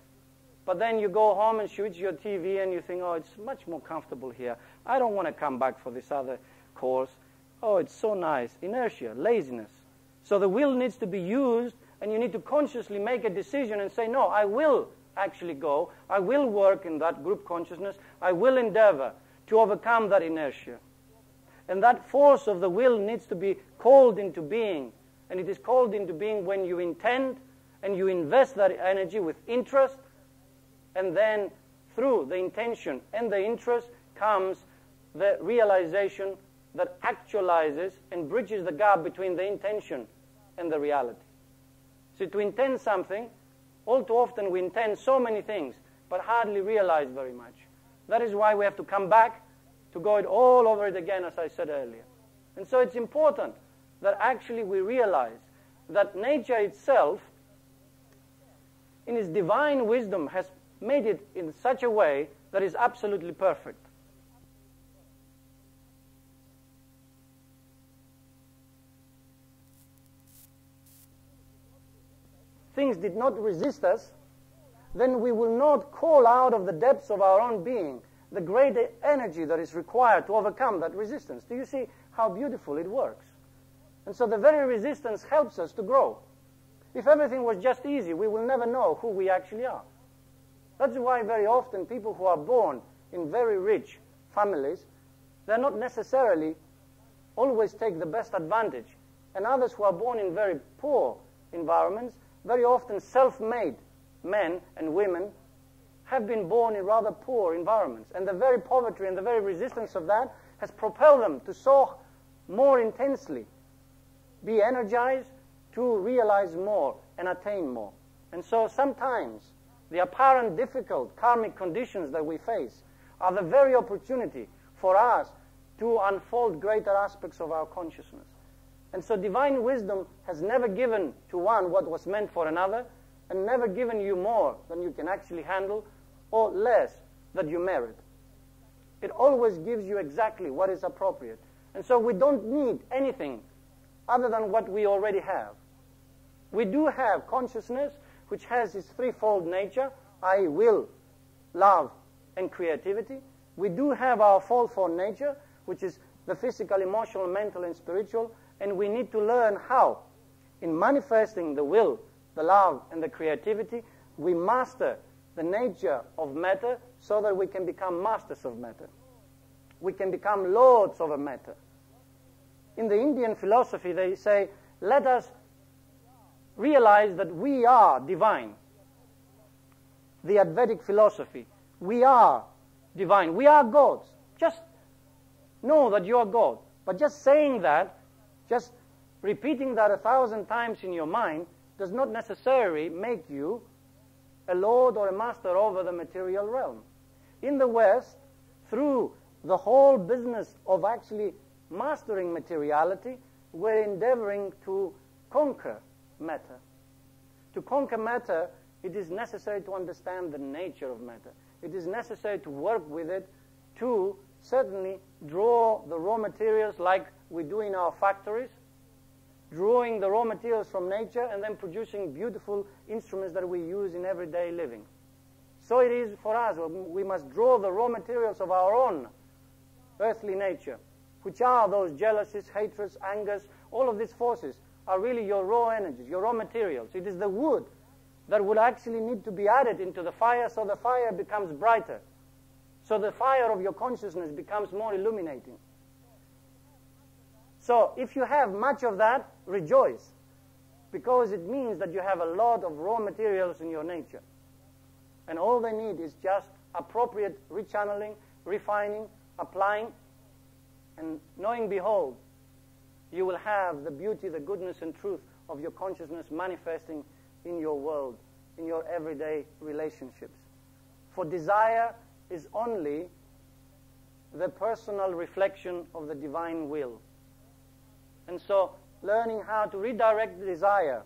S1: but then you go home and switch your TV and you think, oh, it's much more comfortable here. I don't want to come back for this other course. Oh, it's so nice. Inertia, laziness. So the will needs to be used, and you need to consciously make a decision and say, no, I will actually go. I will work in that group consciousness. I will endeavor to overcome that inertia. And that force of the will needs to be called into being. And it is called into being when you intend and you invest that energy with interest. And then through the intention and the interest comes the realization that actualizes and bridges the gap between the intention and the reality. So to intend something, all too often we intend so many things, but hardly realize very much. That is why we have to come back to go it all over it again, as I said earlier. And so it's important that actually we realize that nature itself, in its divine wisdom, has made it in such a way that is absolutely perfect. Things did not resist us, then we will not call out of the depths of our own being the great energy that is required to overcome that resistance. Do you see how beautiful it works? And so the very resistance helps us to grow. If everything was just easy, we will never know who we actually are. That's why very often people who are born in very rich families, they're not necessarily always take the best advantage. And others who are born in very poor environments, very often self-made men and women have been born in rather poor environments. And the very poverty and the very resistance of that has propelled them to so more intensely be energized to realize more and attain more. And so sometimes the apparent difficult karmic conditions that we face are the very opportunity for us to unfold greater aspects of our consciousness. And so divine wisdom has never given to one what was meant for another, and never given you more than you can actually handle, or less that you merit. It always gives you exactly what is appropriate. And so we don't need anything other than what we already have. We do have consciousness which has its threefold nature, I will, love, and creativity. We do have our fourfold nature, which is the physical, emotional, mental, and spiritual, and we need to learn how, in manifesting the will, the love, and the creativity, we master the nature of matter so that we can become masters of matter. We can become lords over matter. In the Indian philosophy, they say, let us realize that we are divine. The Advaitic philosophy, we are divine. We are gods. Just know that you are God. But just saying that, just repeating that a thousand times in your mind, does not necessarily make you a lord or a master over the material realm. In the West, through the whole business of actually mastering materiality, we're endeavoring to conquer matter. To conquer matter, it is necessary to understand the nature of matter. It is necessary to work with it to certainly draw the raw materials like we do in our factories, drawing the raw materials from nature and then producing beautiful instruments that we use in everyday living. So it is for us. We must draw the raw materials of our own earthly nature, which are those jealousies, hatreds, angers, all of these forces are really your raw energies, your raw materials. It is the wood that would actually need to be added into the fire so the fire becomes brighter. So the fire of your consciousness becomes more illuminating. So if you have much of that, rejoice. Because it means that you have a lot of raw materials in your nature. And all they need is just appropriate rechanneling, refining, applying, and knowing, behold, you will have the beauty, the goodness, and truth of your consciousness manifesting in your world, in your everyday relationships. For desire is only the personal reflection of the divine will. And so, learning how to redirect desire,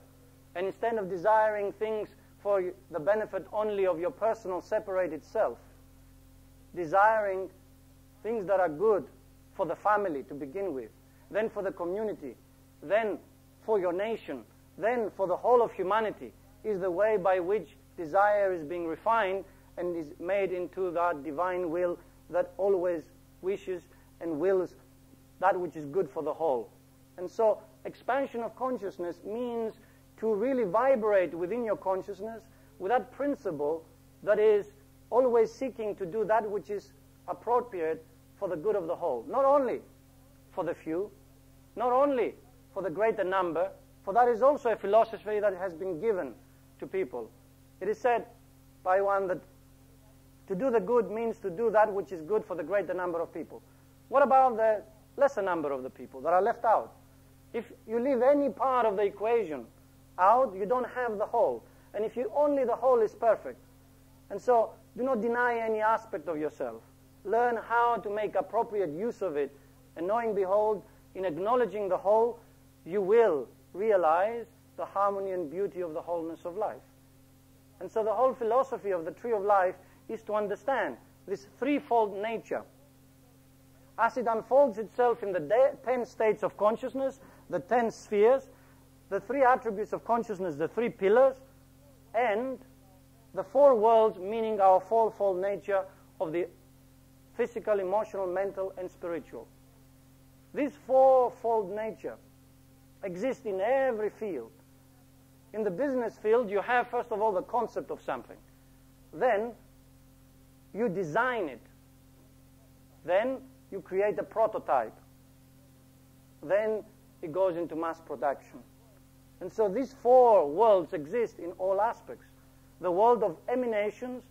S1: and instead of desiring things for the benefit only of your personal separated self, desiring things that are good for the family to begin with, then for the community, then for your nation, then for the whole of humanity, is the way by which desire is being refined and is made into that divine will that always wishes and wills that which is good for the whole. And so, expansion of consciousness means to really vibrate within your consciousness with that principle that is always seeking to do that which is appropriate for the good of the whole. Not only for the few, not only for the greater number, for that is also a philosophy that has been given to people. It is said by one that to do the good means to do that which is good for the greater number of people. What about the lesser number of the people that are left out? If you leave any part of the equation out, you don't have the whole. And if you only the whole is perfect. And so do not deny any aspect of yourself. Learn how to make appropriate use of it. And knowing, behold, in acknowledging the whole, you will realize the harmony and beauty of the wholeness of life. And so the whole philosophy of the tree of life is to understand this threefold nature. As it unfolds itself in the ten states of consciousness, the ten spheres, the three attributes of consciousness, the three pillars, and the four worlds, meaning our fourfold nature of the physical, emotional, mental, and spiritual. This fourfold nature exists in every field. In the business field, you have, first of all, the concept of something. Then, you design it. Then, you create a prototype. Then, it goes into mass production. And so these four worlds exist in all aspects. The world of emanations,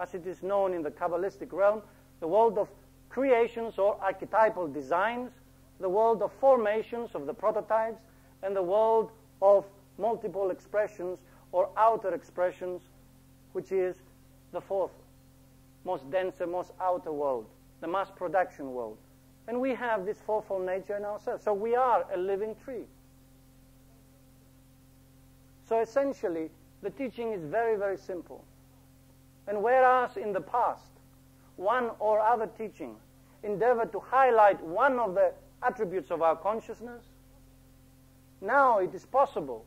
S1: as it is known in the Kabbalistic realm, the world of creations or archetypal designs, the world of formations of the prototypes, and the world of multiple expressions or outer expressions, which is the fourth most denser, most outer world, the mass production world. And we have this fourfold nature in ourselves. So we are a living tree. So essentially, the teaching is very, very simple. And whereas in the past, one or other teaching endeavored to highlight one of the attributes of our consciousness, now it is possible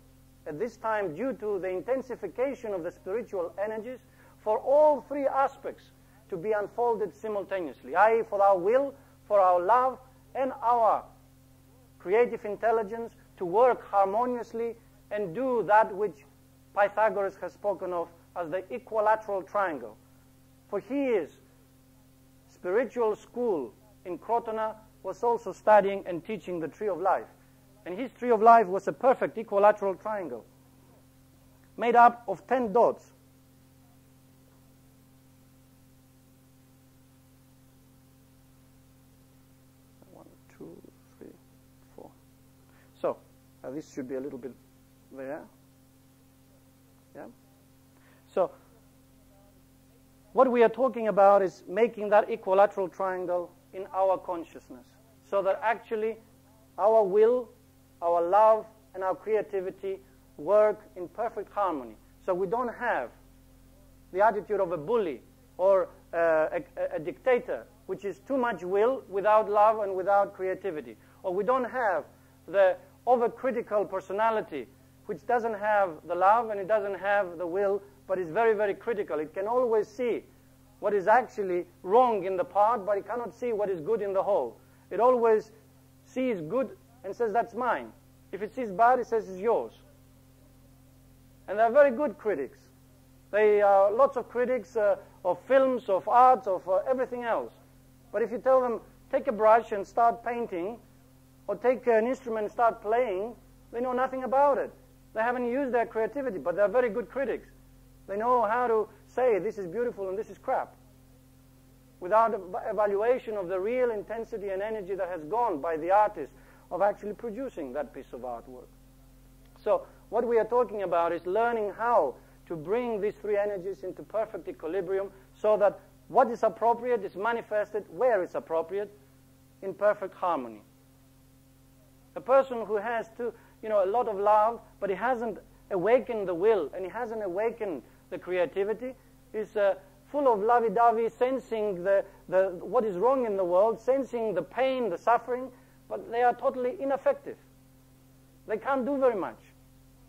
S1: at this time, due to the intensification of the spiritual energies, for all three aspects to be unfolded simultaneously, i.e., for our will, for our love, and our creative intelligence to work harmoniously and do that which Pythagoras has spoken of as the equilateral triangle. For his spiritual school in Crotona was also studying and teaching the tree of life. And his tree of life was a perfect equilateral triangle made up of 10 dots. One, two, three, four. So, uh, this should be a little bit there. Yeah? So, what we are talking about is making that equilateral triangle in our consciousness so that actually our will, our love, and our creativity work in perfect harmony. So we don't have the attitude of a bully or uh, a, a, dictator, which is too much will without love and without creativity. Or we don't have the overcritical personality which doesn't have the love and it doesn't have the will, but is very, very critical. It can always see what is actually wrong in the part, but it cannot see what is good in the whole. It always sees good and says, that's mine. If it sees bad, it says, it's yours. And they're very good critics. They are lots of critics uh, of films, of art, of uh, everything else. But if you tell them, take a brush and start painting, or take uh, an instrument and start playing, they know nothing about it. They haven't used their creativity, but they're very good critics. They know how to say this is beautiful and this is crap without evaluation of the real intensity and energy that has gone by the artist of actually producing that piece of artwork. So what we are talking about is learning how to bring these three energies into perfect equilibrium so that what is appropriate is manifested where it's appropriate in perfect harmony. A person who has to, you know, a lot of love, but he hasn't awakened the will and he hasn't awakened the creativity, is uh, full of lovey-dovey, sensing the, the, what is wrong in the world, sensing the pain, the suffering, but they are totally ineffective. They can't do very much.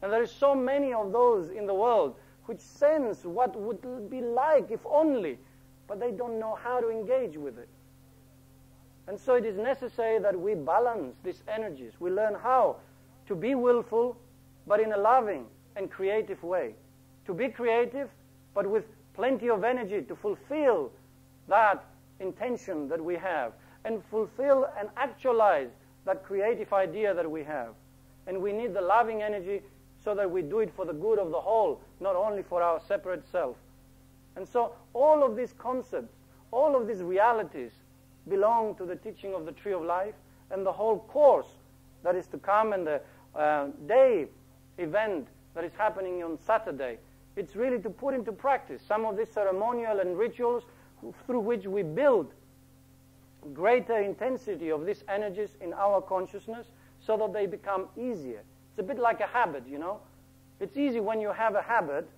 S1: And there is so many of those in the world which sense what would be like if only, but they don't know how to engage with it. And so it is necessary that we balance these energies. We learn how to be willful, but in a loving and creative way. To be creative, but with plenty of energy to fulfill that intention that we have and fulfill and actualize that creative idea that we have. And we need the loving energy so that we do it for the good of the whole, not only for our separate self. And so all of these concepts, all of these realities belong to the teaching of the tree of life and the whole course that is to come and the uh, day event that is happening on Saturday. It's really to put into practice some of these ceremonial and rituals through which we build greater intensity of these energies in our consciousness so that they become easier. It's a bit like a habit, you know. It's easy when you have a habit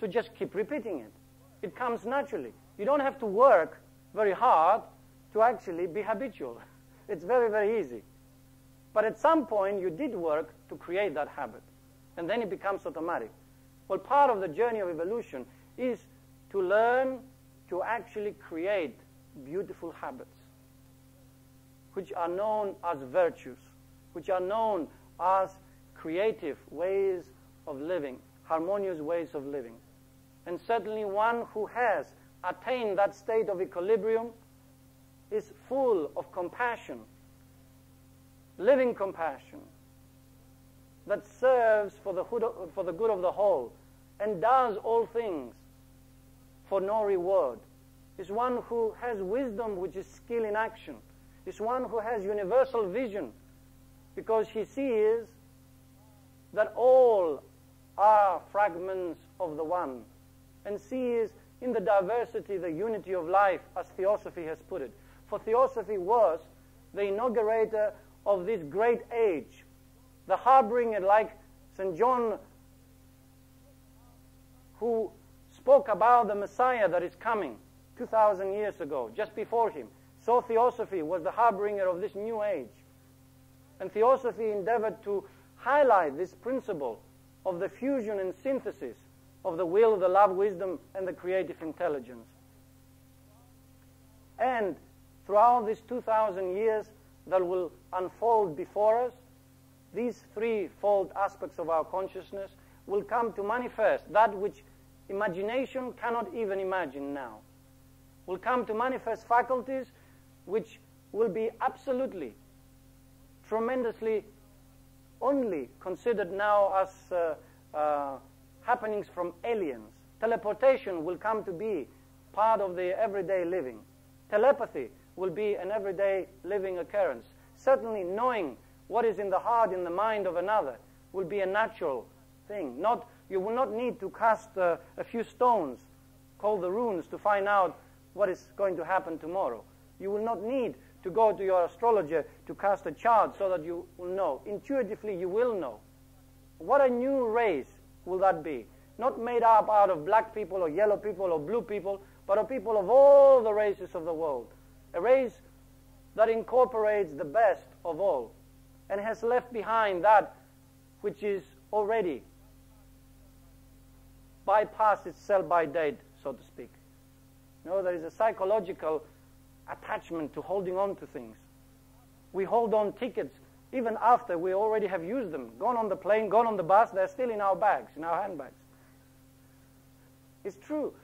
S1: to just keep repeating it. It comes naturally. You don't have to work very hard to actually be habitual. It's very, very easy. But at some point, you did work to create that habit, and then it becomes automatic. Well, part of the journey of evolution is to learn to actually create beautiful habits, which are known as virtues, which are known as creative ways of living, harmonious ways of living. And certainly one who has attained that state of equilibrium is full of compassion, living compassion, that serves for the, for the good of the whole and does all things for no reward. Is one who has wisdom, which is skill in action. Is one who has universal vision because he sees that all are fragments of the one and sees in the diversity the unity of life, as Theosophy has put it. For Theosophy was the inaugurator of this great age, the harbinger, like St. John, who spoke about the Messiah that is coming 2,000 years ago, just before him. So Theosophy was the harbinger of this new age. And Theosophy endeavored to highlight this principle of the fusion and synthesis of the will, the love, wisdom, and the creative intelligence. And throughout these 2,000 years that will unfold before us, these threefold aspects of our consciousness will come to manifest that which imagination cannot even imagine now. Will come to manifest faculties which will be absolutely, tremendously only considered now as uh, uh, happenings from aliens. Teleportation will come to be part of the everyday living. Telepathy will be an everyday living occurrence. Certainly, knowing what is in the heart, in the mind of another, will be a natural thing. Not, you will not need to cast uh, a few stones, called the runes, to find out what is going to happen tomorrow. You will not need to go to your astrologer to cast a chart so that you will know. Intuitively, you will know. What a new race will that be? Not made up out of black people or yellow people or blue people, but of people of all the races of the world. A race that incorporates the best of all and has left behind that which is already bypassed itself by date, so to speak. You No, there is a psychological attachment to holding on to things. We hold on tickets even after we already have used them, gone on the plane, gone on the bus, they're still in our bags, in our handbags. It's true.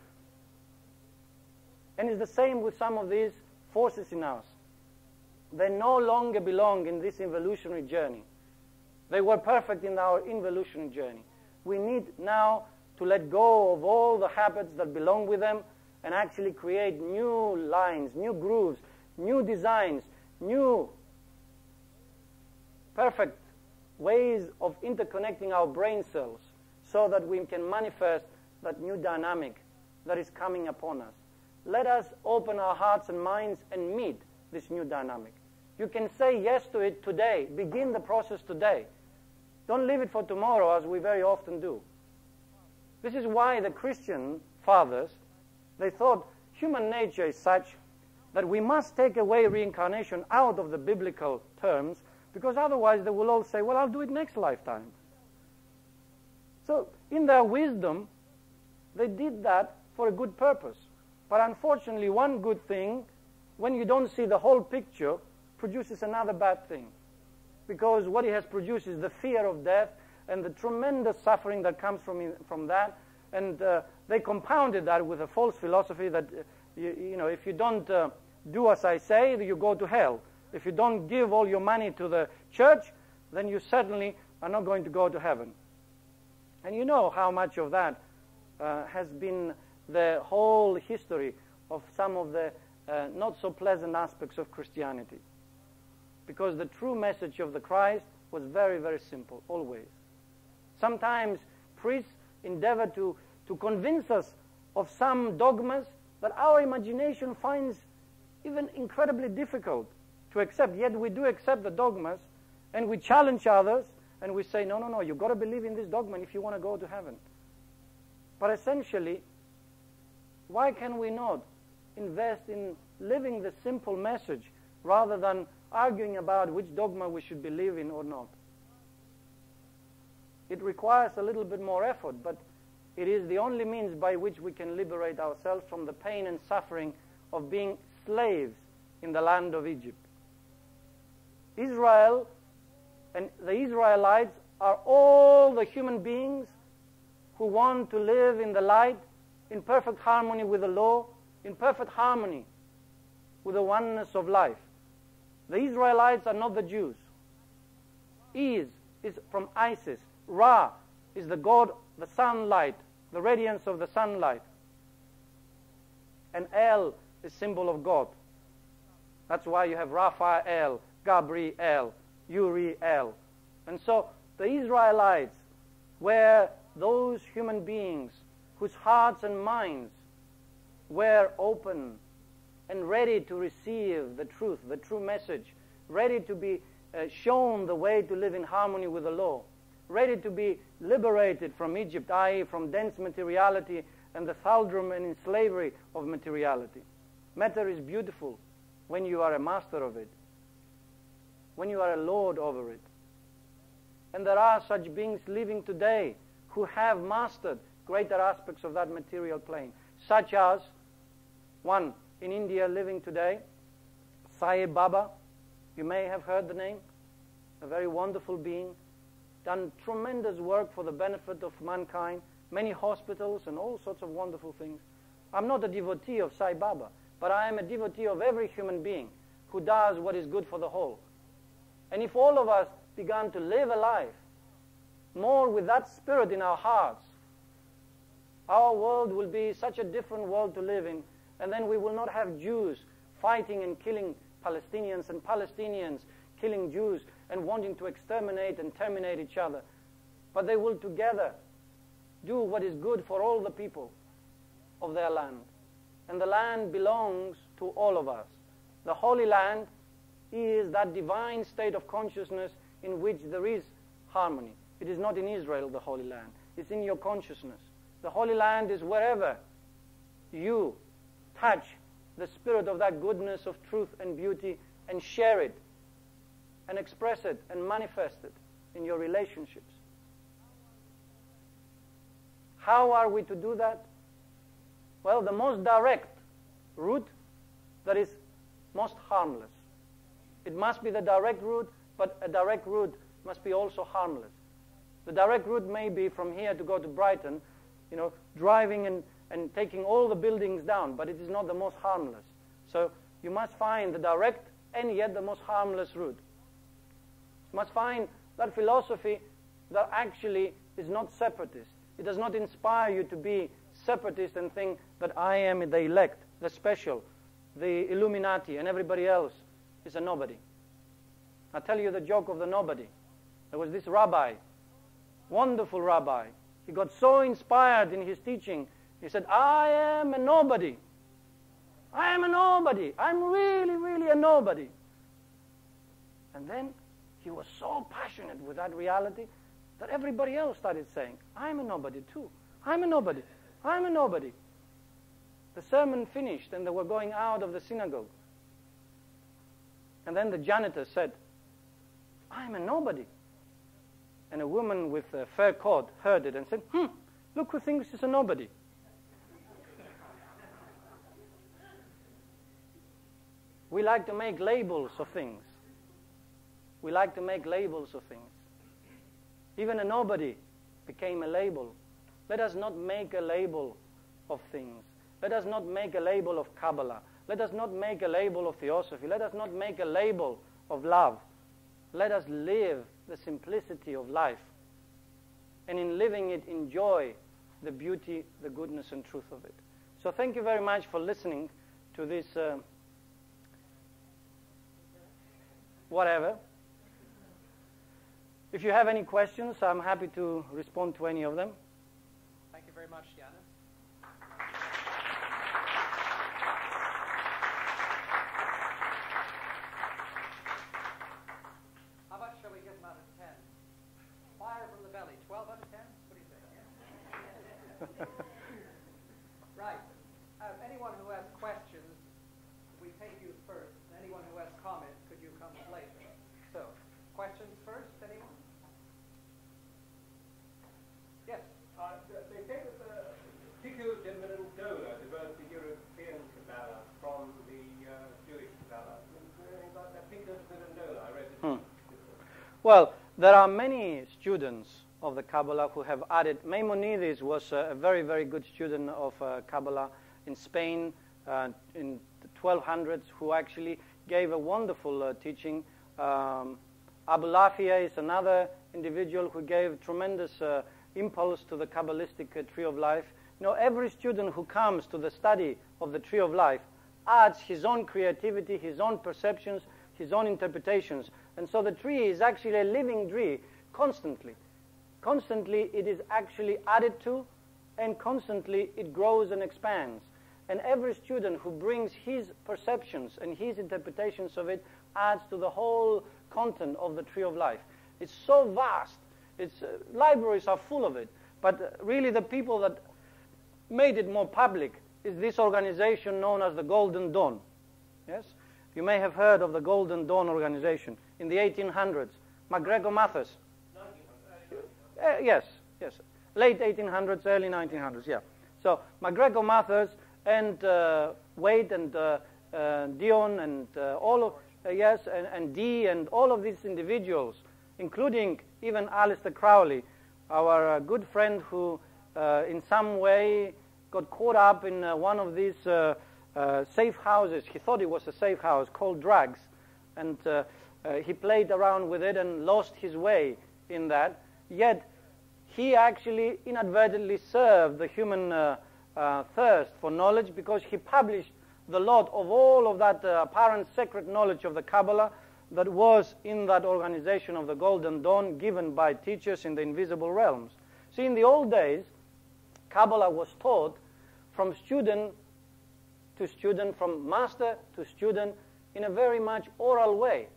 S1: And it's the same with some of these forces in us. They no longer belong in this evolutionary journey. They were perfect in our evolutionary journey. We need now to let go of all the habits that belong with them and actually create new lines, new grooves, new designs, new perfect ways of interconnecting our brain cells so that we can manifest that new dynamic that is coming upon us. Let us open our hearts and minds and meet this new dynamic. You can say yes to it today. Begin the process today. Don't leave it for tomorrow, as we very often do. This is why the Christian fathers, they thought human nature is such that we must take away reincarnation out of the biblical terms, because otherwise they will all say, well, I'll do it next lifetime. So, in their wisdom, they did that for a good purpose. But unfortunately, one good thing, when you don't see the whole picture, produces another bad thing. Because what it has produced is the fear of death and the tremendous suffering that comes from, from that. And uh, they compounded that with a false philosophy that, uh, you, you, know, if you don't uh, do as I say, you go to hell. If you don't give all your money to the church, then you certainly are not going to go to heaven. And you know how much of that uh, has been the whole history of some of the uh, not so pleasant aspects of Christianity. Because the true message of the Christ was very, very simple, always. Sometimes priests endeavor to, to convince us of some dogmas that our imagination finds even incredibly difficult to accept. Yet we do accept the dogmas and we challenge others and we say, no, no, no, you've got to believe in this dogma if you want to go to heaven. But essentially, why can we not invest in living the simple message rather than arguing about which dogma we should believe in or not? It requires a little bit more effort, but it is the only means by which we can liberate ourselves from the pain and suffering of being slaves in the land of Egypt. Israel and the Israelites are all the human beings who want to live in the light, in perfect harmony with the law, in perfect harmony with the oneness of life. The Israelites are not the Jews. Is is from Isis. Ra is the god, the sunlight, the radiance of the sunlight. And El is symbol of God. That's why you have Raphael, Gabriel, Uriel. And so the Israelites were those human beings whose hearts and minds were open and ready to receive the truth, the true message, ready to be uh, shown the way to live in harmony with the law, ready to be liberated from Egypt, i.e., from dense materiality and the thraldom and slavery of materiality. Matter is beautiful when you are a master of it when you are a lord over it. And there are such beings living today who have mastered greater aspects of that material plane, such as one in India living today, Sai Baba. You may have heard the name, a very wonderful being, done tremendous work for the benefit of mankind, many hospitals and all sorts of wonderful things. I'm not a devotee of Sai Baba, but I am a devotee of every human being who does what is good for the whole. And if all of us began to live a life more with that spirit in our hearts, our world will be such a different world to live in. And then we will not have Jews fighting and killing Palestinians and Palestinians killing Jews and wanting to exterminate and terminate each other. But they will together do what is good for all the people of their land. And the land belongs to all of us. The Holy Land is that divine state of consciousness in which there is harmony. It is not in Israel, the Holy Land. It's in your consciousness. The Holy Land is wherever you touch the spirit of that goodness of truth and beauty and share it and express it and manifest it in your relationships. How are we to do that? Well, the most direct route that is most harmless. It must be the direct route, but a direct route must be also harmless. The direct route may be from here to go to Brighton, you know, driving and, and taking all the buildings down, but it is not the most harmless. So you must find the direct and yet the most harmless route. You must find that philosophy that actually is not separatist. It does not inspire you to be separatist and think that I am the elect, the special, the Illuminati, and everybody else is a nobody. i tell you the joke of the nobody. There was this rabbi, wonderful rabbi. He got so inspired in his teaching. He said, I am a nobody. I am a nobody. I'm really, really a nobody. And then he was so passionate with that reality that everybody else started saying, I'm a nobody too. I'm a nobody. I'm a nobody. The sermon finished and they were going out of the synagogue. And then the janitor said, I'm a nobody. And a woman with a fur coat heard it and said, Hmm, look who thinks he's a nobody. we like to make labels of things. We like to make labels of things. Even a nobody became a label. Let us not make a label of things. Let us not make a label of Kabbalah. Let us not make a label of theosophy. Let us not make a label of love. Let us live the simplicity of life. And in living it, enjoy the beauty, the goodness, and truth of it. So thank you very much for listening to this uh, whatever. If you have any questions, I'm happy to respond to any of them.
S2: Thank you very much, Yiannis. How much shall we give him out of 10? Fire from the belly. 12 out of 10? What do you think? right. Uh, anyone who has questions, we take you first. Anyone who has comments, could you come later? So, questions first, anyone? Yes.
S3: Uh, they say that the Tikkun and Middle Dola developed the European Kabbalah from the uh, Jewish Kabbalah. I think there's a Dola. I read it.
S1: Hmm. Well, there are many students of the Kabbalah who have added. Maimonides was a, very, very good student of uh, Kabbalah in Spain uh, in the 1200s, who actually gave a wonderful uh, teaching. Um, Abulafia is another individual who gave tremendous uh, impulse to the Kabbalistic uh, tree of life. You know, every student who comes to the study of the tree of life adds his own creativity, his own perceptions, his own interpretations. And so the tree is actually a living tree constantly. Constantly it is actually added to, and constantly it grows and expands. And every student who brings his perceptions and his interpretations of it adds to the whole content of the tree of life. It's so vast. Its uh, libraries are full of it. But uh, really, the people that made it more public is this organization known as the Golden Dawn. Yes? You may have heard of the Golden Dawn organization in the 1800s. MacGregor Mathers. Uh, yes, yes. Late 1800s, early 1900s, yeah. So MacGregor Mathers and uh, Waite and uh, uh Dion and uh, all of, uh, yes, and, and Dee and all of these individuals, including even Aleister Crowley, our good friend who in some way got caught up in one of these safe houses. He thought it was a safe house called drugs. And he played around with it and lost his way in that. Yet he actually inadvertently served the human uh, uh, thirst for knowledge because he published the lot of all of that uh, apparent secret knowledge of the Kabbalah that was in that organization of the Golden Dawn given by teachers in the invisible realms. See, in the old days, Kabbalah was taught from student to student, from master to student, in a very much oral way.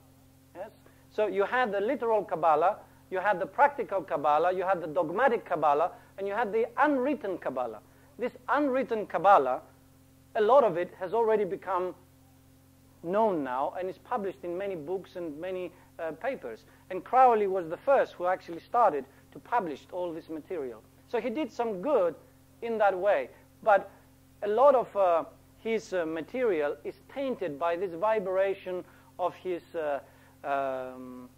S1: Yes? So you had the literal Kabbalah, you had the practical Kabbalah, you had the dogmatic Kabbalah, and you had the unwritten Kabbalah. This unwritten Kabbalah, a lot of it has already become known now and is published in many books and many uh, papers. And Crowley was the first who actually started to publish all this material. So he did some good in that way. But a lot of uh, his uh, material is tainted by this vibration of his uh, um,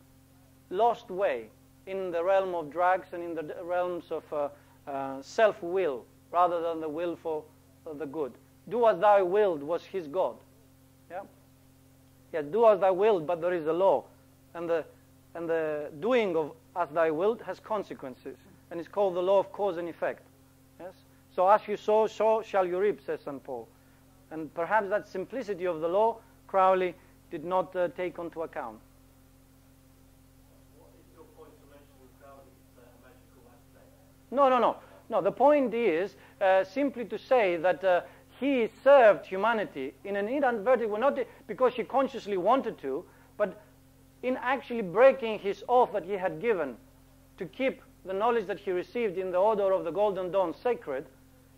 S1: lost way in the realm of drugs and in the realms of uh, uh, self-will rather than the will for the good. Do as thou wilt was his God. Yeah? Yeah, do as thou wilt, but there is a law. And the, and the doing of as thou wilt has consequences. And it's called the law of cause and effect. Yes? So as you sow, so shall you reap, says St. Paul. And perhaps that simplicity of the law, Crowley did not uh, take into account. No, no, no. No, the point is uh, simply to say that uh, he served humanity in an inadvertent way, not because he consciously wanted to, but in actually breaking his oath that he had given to keep the knowledge that he received in the order of the Golden Dawn sacred,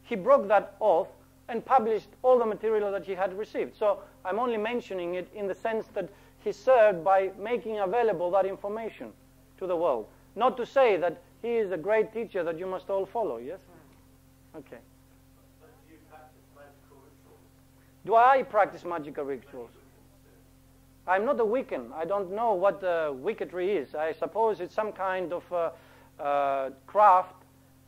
S1: he broke that oath and published all the material that he had received. So I'm only mentioning it in the sense that he served by making available that information to the world. Not to say that he is a great teacher that you must all follow, yes? Okay.
S4: do
S1: I practice magical rituals? I'm not a Wiccan. I don't know what uh, Wicketry is. I suppose it's some kind of uh, uh, craft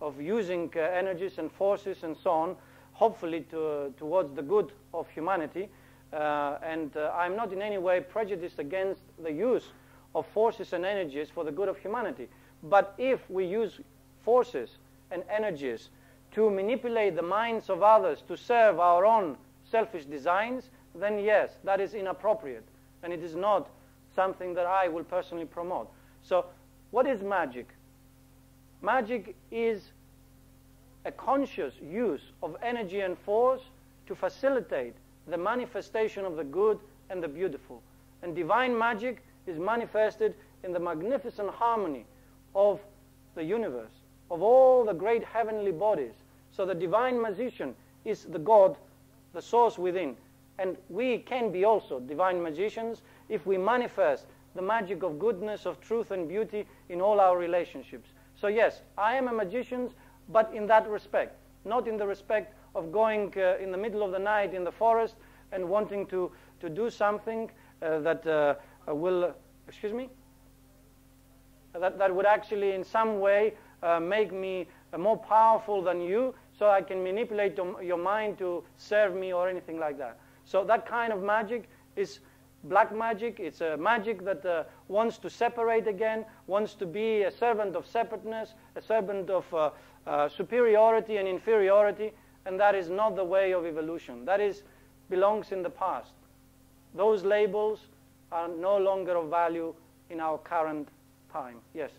S1: of using uh, energies and forces and so on, hopefully to, towards the good of humanity. Uh, and uh, I'm not in any way prejudiced against the use of forces and energies for the good of humanity. But if we use forces and energies to manipulate the minds of others to serve our own selfish designs, then yes, that is inappropriate. And it is not something that I will personally promote. So, what is magic? Magic is a conscious use of energy and force to facilitate the manifestation of the good and the beautiful. And divine magic is manifested in the magnificent harmony of the universe, of all the great heavenly bodies. So the divine magician is the God, the source within. And we can be also divine magicians if we manifest the magic of goodness, of truth and beauty in all our relationships. So yes, I am a magician, but in that respect, not in the respect of going uh, in the middle of the night in the forest and wanting to, to do something uh, that uh, will, excuse me? That, that would actually in some way uh, make me more powerful than you so I can manipulate your mind to serve me or anything like that. So that kind of magic is black magic. It's a magic that uh, wants to separate again, wants to be a servant of separateness, a servant of uh, uh, superiority and inferiority, and that is not the way of evolution. That is belongs in the past. Those labels are no longer of value in our current time. Yes.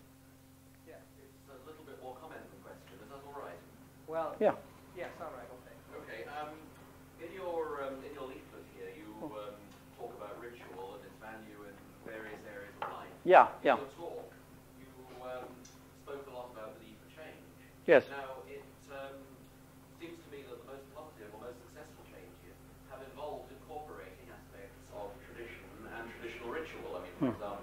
S4: Yeah, it's a little bit more comment than question. Is that all right?
S2: Well,
S1: Yeah.
S2: yes, all right, okay.
S4: Okay. Um, in your um, in your leaflet here, you um, talk about ritual and its value in various areas of life.
S1: Yeah,
S4: In
S1: yeah.
S4: your talk, you um, spoke a lot about belief change.
S1: Yes.
S4: Now it seems to me that the need for change. Yes. Now, it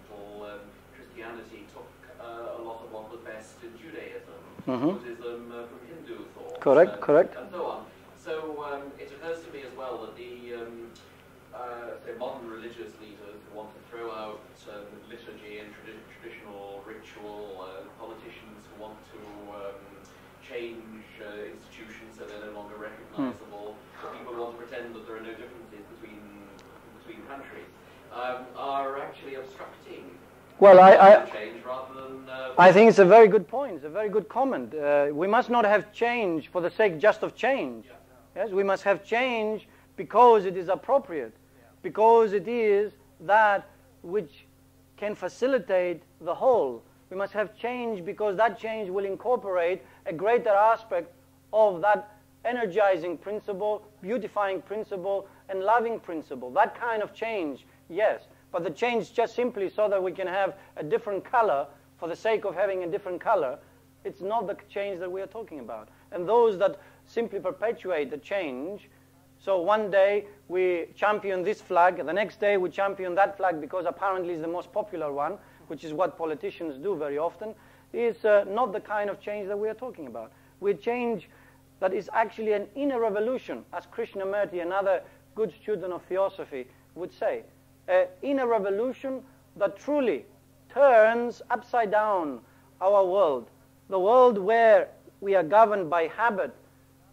S1: Mhm.
S4: Buddhism uh, from Hindu thought.
S1: Correct,
S4: and,
S1: correct.
S4: And so on. So um, it occurs to me as well that the um, uh, say modern religious leaders who want to throw out um, liturgy and tradi- traditional ritual, uh, politicians who want to um, change uh, institutions so they're no longer recognizable, people who want to pretend that there are no differences between between countries, um, are actually obstructing
S1: Well, I, I,
S4: than. Uh,
S1: I think it's a very good point. It's a very good comment. Uh, we must not have change for the sake just of change. Yes, we must have change because it is appropriate, because it is that which can facilitate the whole. We must have change because that change will incorporate a greater aspect of that energizing principle, beautifying principle, and loving principle. That kind of change, yes. But the change just simply so that we can have a different color for the sake of having a different color, it's not the change that we are talking about. And those that simply perpetuate the change, so one day we champion this flag, the next day we champion that flag because apparently it's the most popular one, which is what politicians do very often, is uh, not the kind of change that we are talking about. We change that is actually an inner revolution, as Krishnamurti, another good student of theosophy, would say. Uh, an inner revolution that truly turns upside down our world. The world where we are governed by habit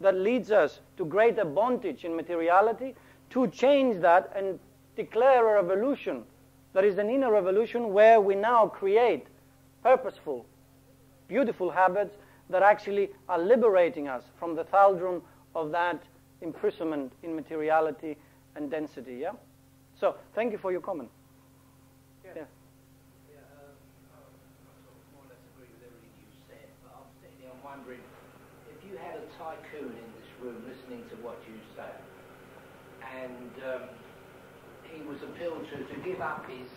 S1: that leads us to greater bondage in materiality, to change that and declare a revolution that is an inner revolution where we now create purposeful, beautiful habits that actually are liberating us from the thraldom of that imprisonment in materiality and density. Yeah? So, thank you for your comment. Yeah.
S5: Yeah, um, I sort of more or less agree with everything you said, but I'm sitting here, I'm wondering, if you had a tycoon in this room listening to what you say, and um, he was appealed to to give up his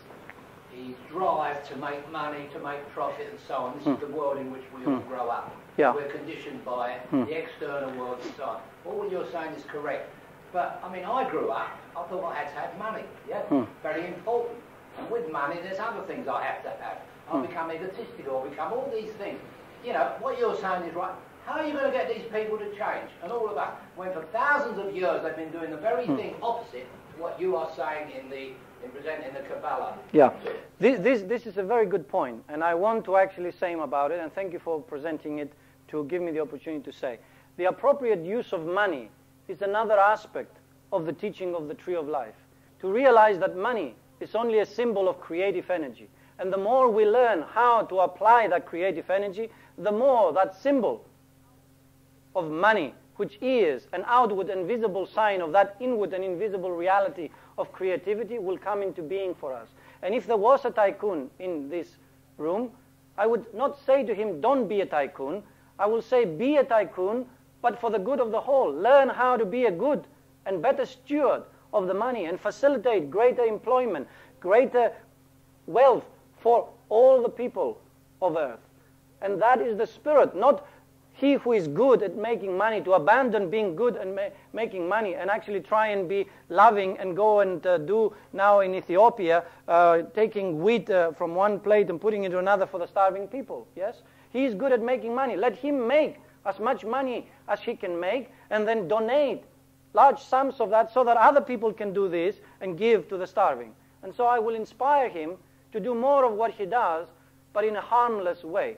S5: his drive to make money, to make profit, and so on. This is the world in which we all grow up.
S1: Yeah.
S5: We're conditioned by it,
S1: Hmm.
S5: the external world and so on. All you're saying is correct. But, I mean, I grew up, I thought I had to have money. Yeah,
S1: Hmm.
S5: very important. And with money, there's other things I have to have. I
S1: Hmm.
S5: become egotistical, I become all these things. You know, what you're saying is right. How are you going to get these people to change? And all of that, when for thousands of years they've been doing the very
S1: Hmm.
S5: thing opposite to what you are saying in the in presenting the Kabbalah.
S1: Yeah, this, this, this is a very good point, and I want to actually say about it, and thank you for presenting it to give me the opportunity to say. The appropriate use of money is another aspect of the teaching of the Tree of Life. To realize that money is only a symbol of creative energy. And the more we learn how to apply that creative energy, the more that symbol of money, which is an outward and visible sign of that inward and invisible reality of creativity, will come into being for us. And if there was a tycoon in this room, I would not say to him, don't be a tycoon. I will say, be a tycoon, but for the good of the whole. Learn how to be a good and better steward of the money and facilitate greater employment, greater wealth for all the people of earth. And that is the spirit, not he who is good at making money to abandon being good and ma- making money and actually try and be loving and go and uh, do now in Ethiopia, uh, taking wheat uh, from one plate and putting it into another for the starving people. Yes? He is good at making money. Let him make as much money as he can make and then donate large sums of that so that other people can do this and give to the starving. And so I will inspire him to do more of what he does, but in a harmless way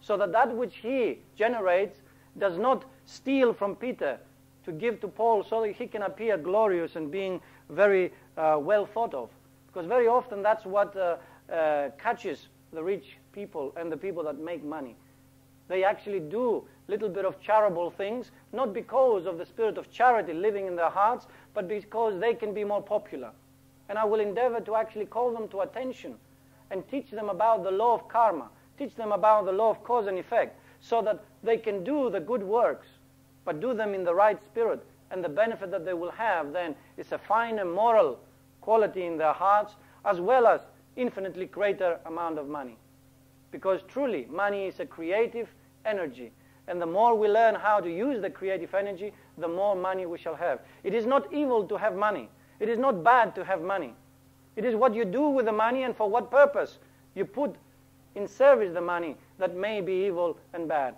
S1: so that that which he generates does not steal from Peter to give to Paul so that he can appear glorious and being very uh, well thought of. Because very often that's what uh, uh, catches the rich people and the people that make money. They actually do little bit of charitable things, not because of the spirit of charity living in their hearts, but because they can be more popular. And I will endeavor to actually call them to attention and teach them about the law of karma, teach them about the law of cause and effect, so that they can do the good works, but do them in the right spirit. And the benefit that they will have then is a finer moral quality in their hearts, as well as infinitely greater amount of money. Because truly, money is a creative energy. And the more we learn how to use the creative energy, the more money we shall have. It is not evil to have money. It is not bad to have money. It is what you do with the money and for what purpose you put in service the money that may be evil and bad.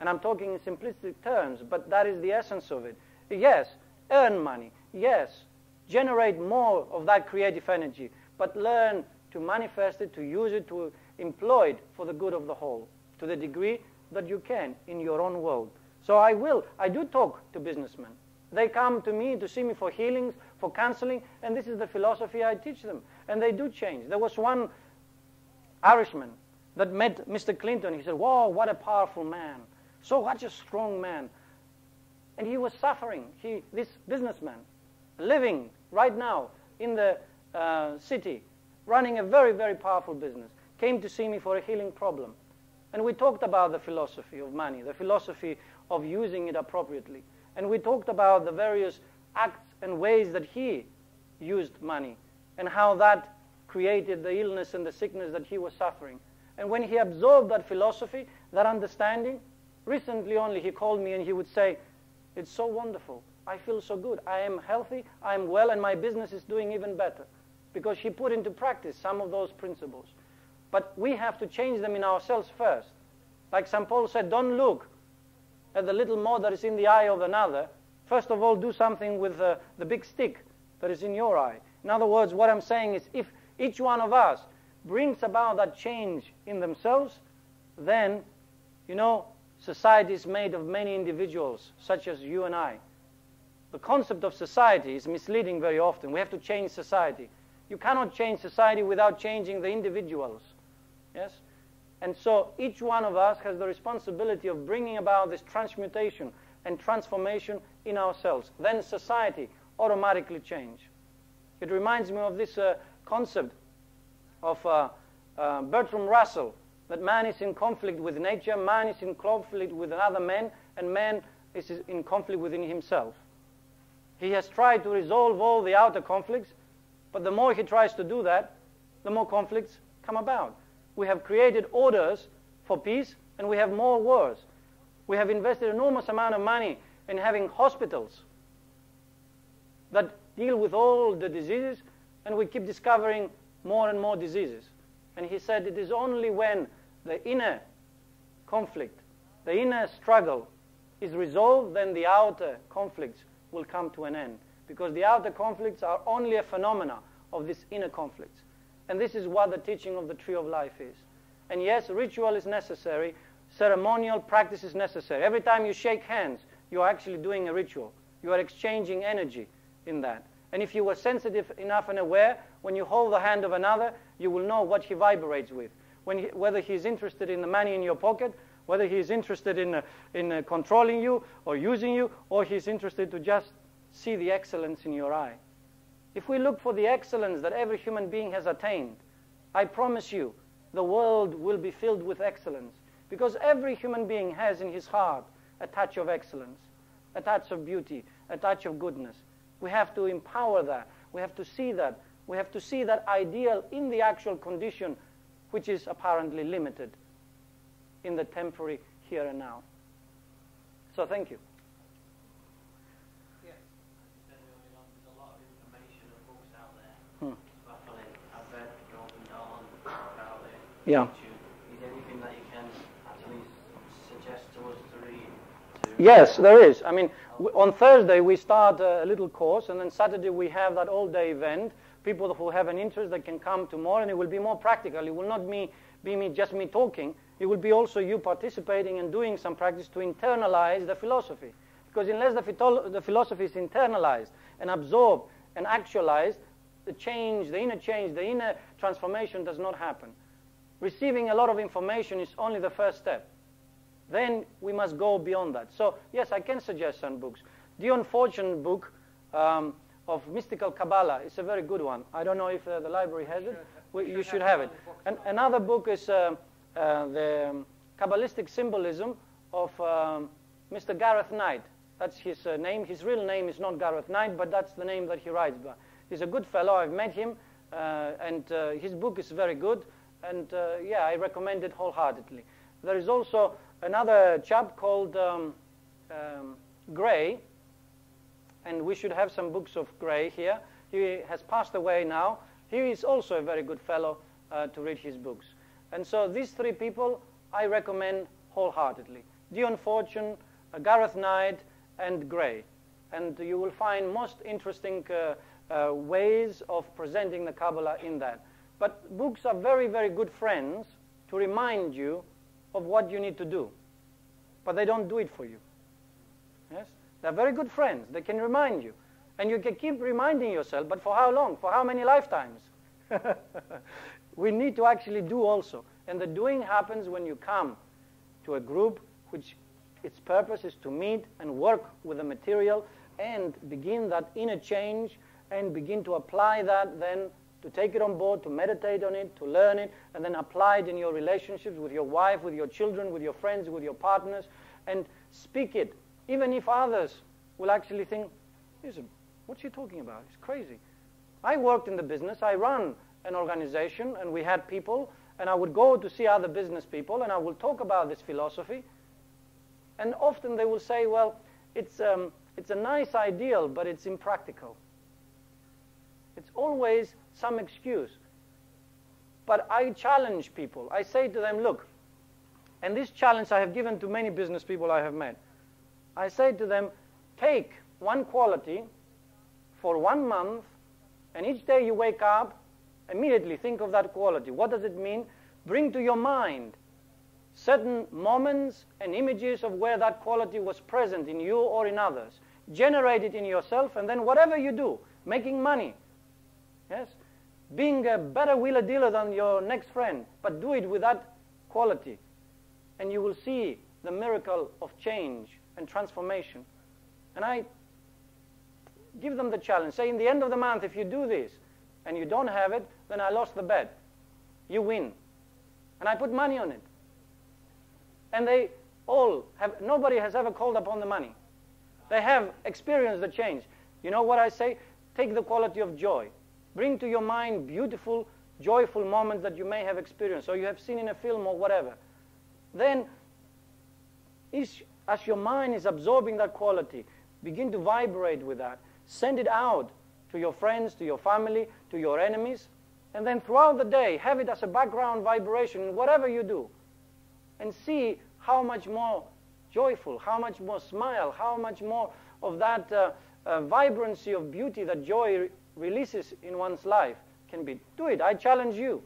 S1: And I'm talking in simplistic terms, but that is the essence of it. Yes, earn money. Yes, generate more of that creative energy, but learn to manifest it, to use it, to employ it for the good of the whole, to the degree that you can in your own world. So I will, I do talk to businessmen. They come to me to see me for healings, for counseling, and this is the philosophy I teach them. And they do change. There was one Irishman that met Mr. Clinton. He said, Wow, what a powerful man. So such a strong man. And he was suffering. He, this businessman, living right now in the uh, city, running a very, very powerful business, came to see me for a healing problem. And we talked about the philosophy of money, the philosophy of using it appropriately. And we talked about the various acts and ways that he used money and how that created the illness and the sickness that he was suffering. And when he absorbed that philosophy, that understanding, recently only he called me and he would say, It's so wonderful. I feel so good. I am healthy, I am well, and my business is doing even better. Because he put into practice some of those principles. But we have to change them in ourselves first. Like St. Paul said, don't look at the little mote that is in the eye of another. First of all, do something with the, the big stick that is in your eye. In other words, what I'm saying is if each one of us brings about that change in themselves, then, you know, society is made of many individuals, such as you and I. The concept of society is misleading very often. We have to change society. You cannot change society without changing the individuals. Yes? And so each one of us has the responsibility of bringing about this transmutation and transformation in ourselves. Then society automatically change. It reminds me of this uh, concept of uh, uh, Bertrand Russell, that man is in conflict with nature, man is in conflict with another man, and man is in conflict within himself. He has tried to resolve all the outer conflicts, but the more he tries to do that, the more conflicts come about. We have created orders for peace, and we have more wars. We have invested enormous amount of money in having hospitals that deal with all the diseases, and we keep discovering more and more diseases. And he said it is only when the inner conflict, the inner struggle is resolved, then the outer conflicts will come to an end. Because the outer conflicts are only a phenomena of this inner conflicts. And this is what the teaching of the tree of life is. And yes, ritual is necessary, ceremonial practice is necessary. Every time you shake hands, you are actually doing a ritual. You are exchanging energy in that. And if you were sensitive enough and aware, when you hold the hand of another, you will know what he vibrates with. When he, whether he's interested in the money in your pocket, whether he's interested in, uh, in uh, controlling you or using you, or he's interested to just see the excellence in your eye. If we look for the excellence that every human being has attained, I promise you, the world will be filled with excellence. Because every human being has in his heart a touch of excellence, a touch of beauty, a touch of goodness. We have to empower that. We have to see that. We have to see that ideal in the actual condition, which is apparently limited in the temporary here and now. So thank you.
S2: Yes.
S6: There's a lot of information and books out there.
S1: Hmm.
S6: Baffling. I've read Golden Dawn about it.
S1: Yeah.
S6: YouTube. Is there anything that you can actually suggest to us to read? To
S1: Yes, there is. I mean, w- on Thursday we start uh, a little course, and then Saturday we have that all-day event. People who have an interest that can come tomorrow, and it will be more practical. It will not be, be me just me talking. It will be also you participating and doing some practice to internalize the philosophy. Because unless the, the philosophy is internalized and absorbed and actualized, the change, the inner change, the inner transformation does not happen. Receiving a lot of information is only the first step then we must go beyond that. So, yes, I can suggest some books. The unfortunate book um, of mystical Kabbalah is a very good one. I don't know if uh, the library has it. We, you should have it. And another book is uh, uh, the um, Kabbalistic symbolism of um, Mr. Gareth Knight. That's his uh, name. His real name is not Gareth Knight, but that's the name that he writes by. He's a good fellow. I've met him, uh, and uh, his book is very good. And uh, yeah, I recommend it wholeheartedly. There is also another chap called um, um, Gray, and we should have some books of Gray here. He has passed away now. He is also a very good fellow uh, to read his books. And so these three people I recommend wholeheartedly. Dion Fortune, uh, Gareth Knight, and Gray. And you will find most interesting uh, uh, ways of presenting the Kabbalah in that. But books are very, very good friends to remind you of what you need to do. But they don't do it for you. Yes? They're very good friends. They can remind you. And you can keep reminding yourself, but for how long? For how many lifetimes? we need to actually do also. And the doing happens when you come to a group which its purpose is to meet and work with the material and begin that inner change and begin to apply that then to take it on board, to meditate on it, to learn it, and then apply it in your relationships with your wife, with your children, with your friends, with your partners, and speak it, even if others will actually think, listen, what's he talking about? He's crazy. I worked in the business, I run an organization, and we had people, and I would go to see other business people, and I will talk about this philosophy, and often they will say, well, it's, um, it's a nice ideal, but it's impractical. It's always some excuse. But I challenge people. I say to them, look, and this challenge I have given to many business people I have met. I say to them, take one quality for one month, and each day you wake up, immediately think of that quality. What does it mean? Bring to your mind certain moments and images of where that quality was present in you or in others. Generate it in yourself, and then whatever you do, making money, yes, being a better wheeler dealer than your next friend, but do it with that quality, and you will see the miracle of change and transformation. And I give them the challenge. Say, in the end of the month, if you do this and you don't have it, then I lost the bet. You win. And I put money on it. And they all have, nobody has ever called upon the money. They have experienced the change. You know what I say? Take the quality of joy. Bring to your mind beautiful joyful moments that you may have experienced or you have seen in a film or whatever, then is, as your mind is absorbing that quality, begin to vibrate with that. Send it out to your friends, to your family, to your enemies, and then throughout the day, have it as a background vibration in whatever you do. And see how much more joyful, how much more smile, how much more of that uh, uh, vibrancy of beauty that joy releases in one's life can be. Do it. I challenge you.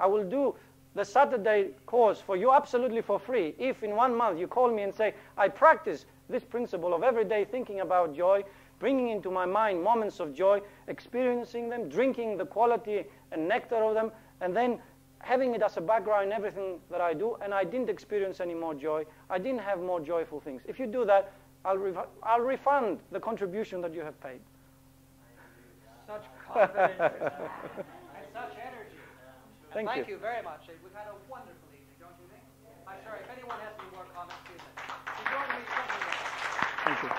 S1: I will do the Saturday course for you absolutely for free if in one month you call me and say, I practice this principle of every day thinking about joy, bringing into my mind moments of joy, experiencing them, drinking the quality and nectar of them, and then having it as a background in everything that I do, and I didn't experience any more joy. I didn't have more joyful things. If you do that, I'll, I'll refund the contribution that you have paid
S2: such confidence and such energy.
S1: Thank,
S2: Thank
S1: you.
S2: you. very much. We've had a wonderful evening, don't you think? I'm sorry, if anyone has any more comments, please. Thank you.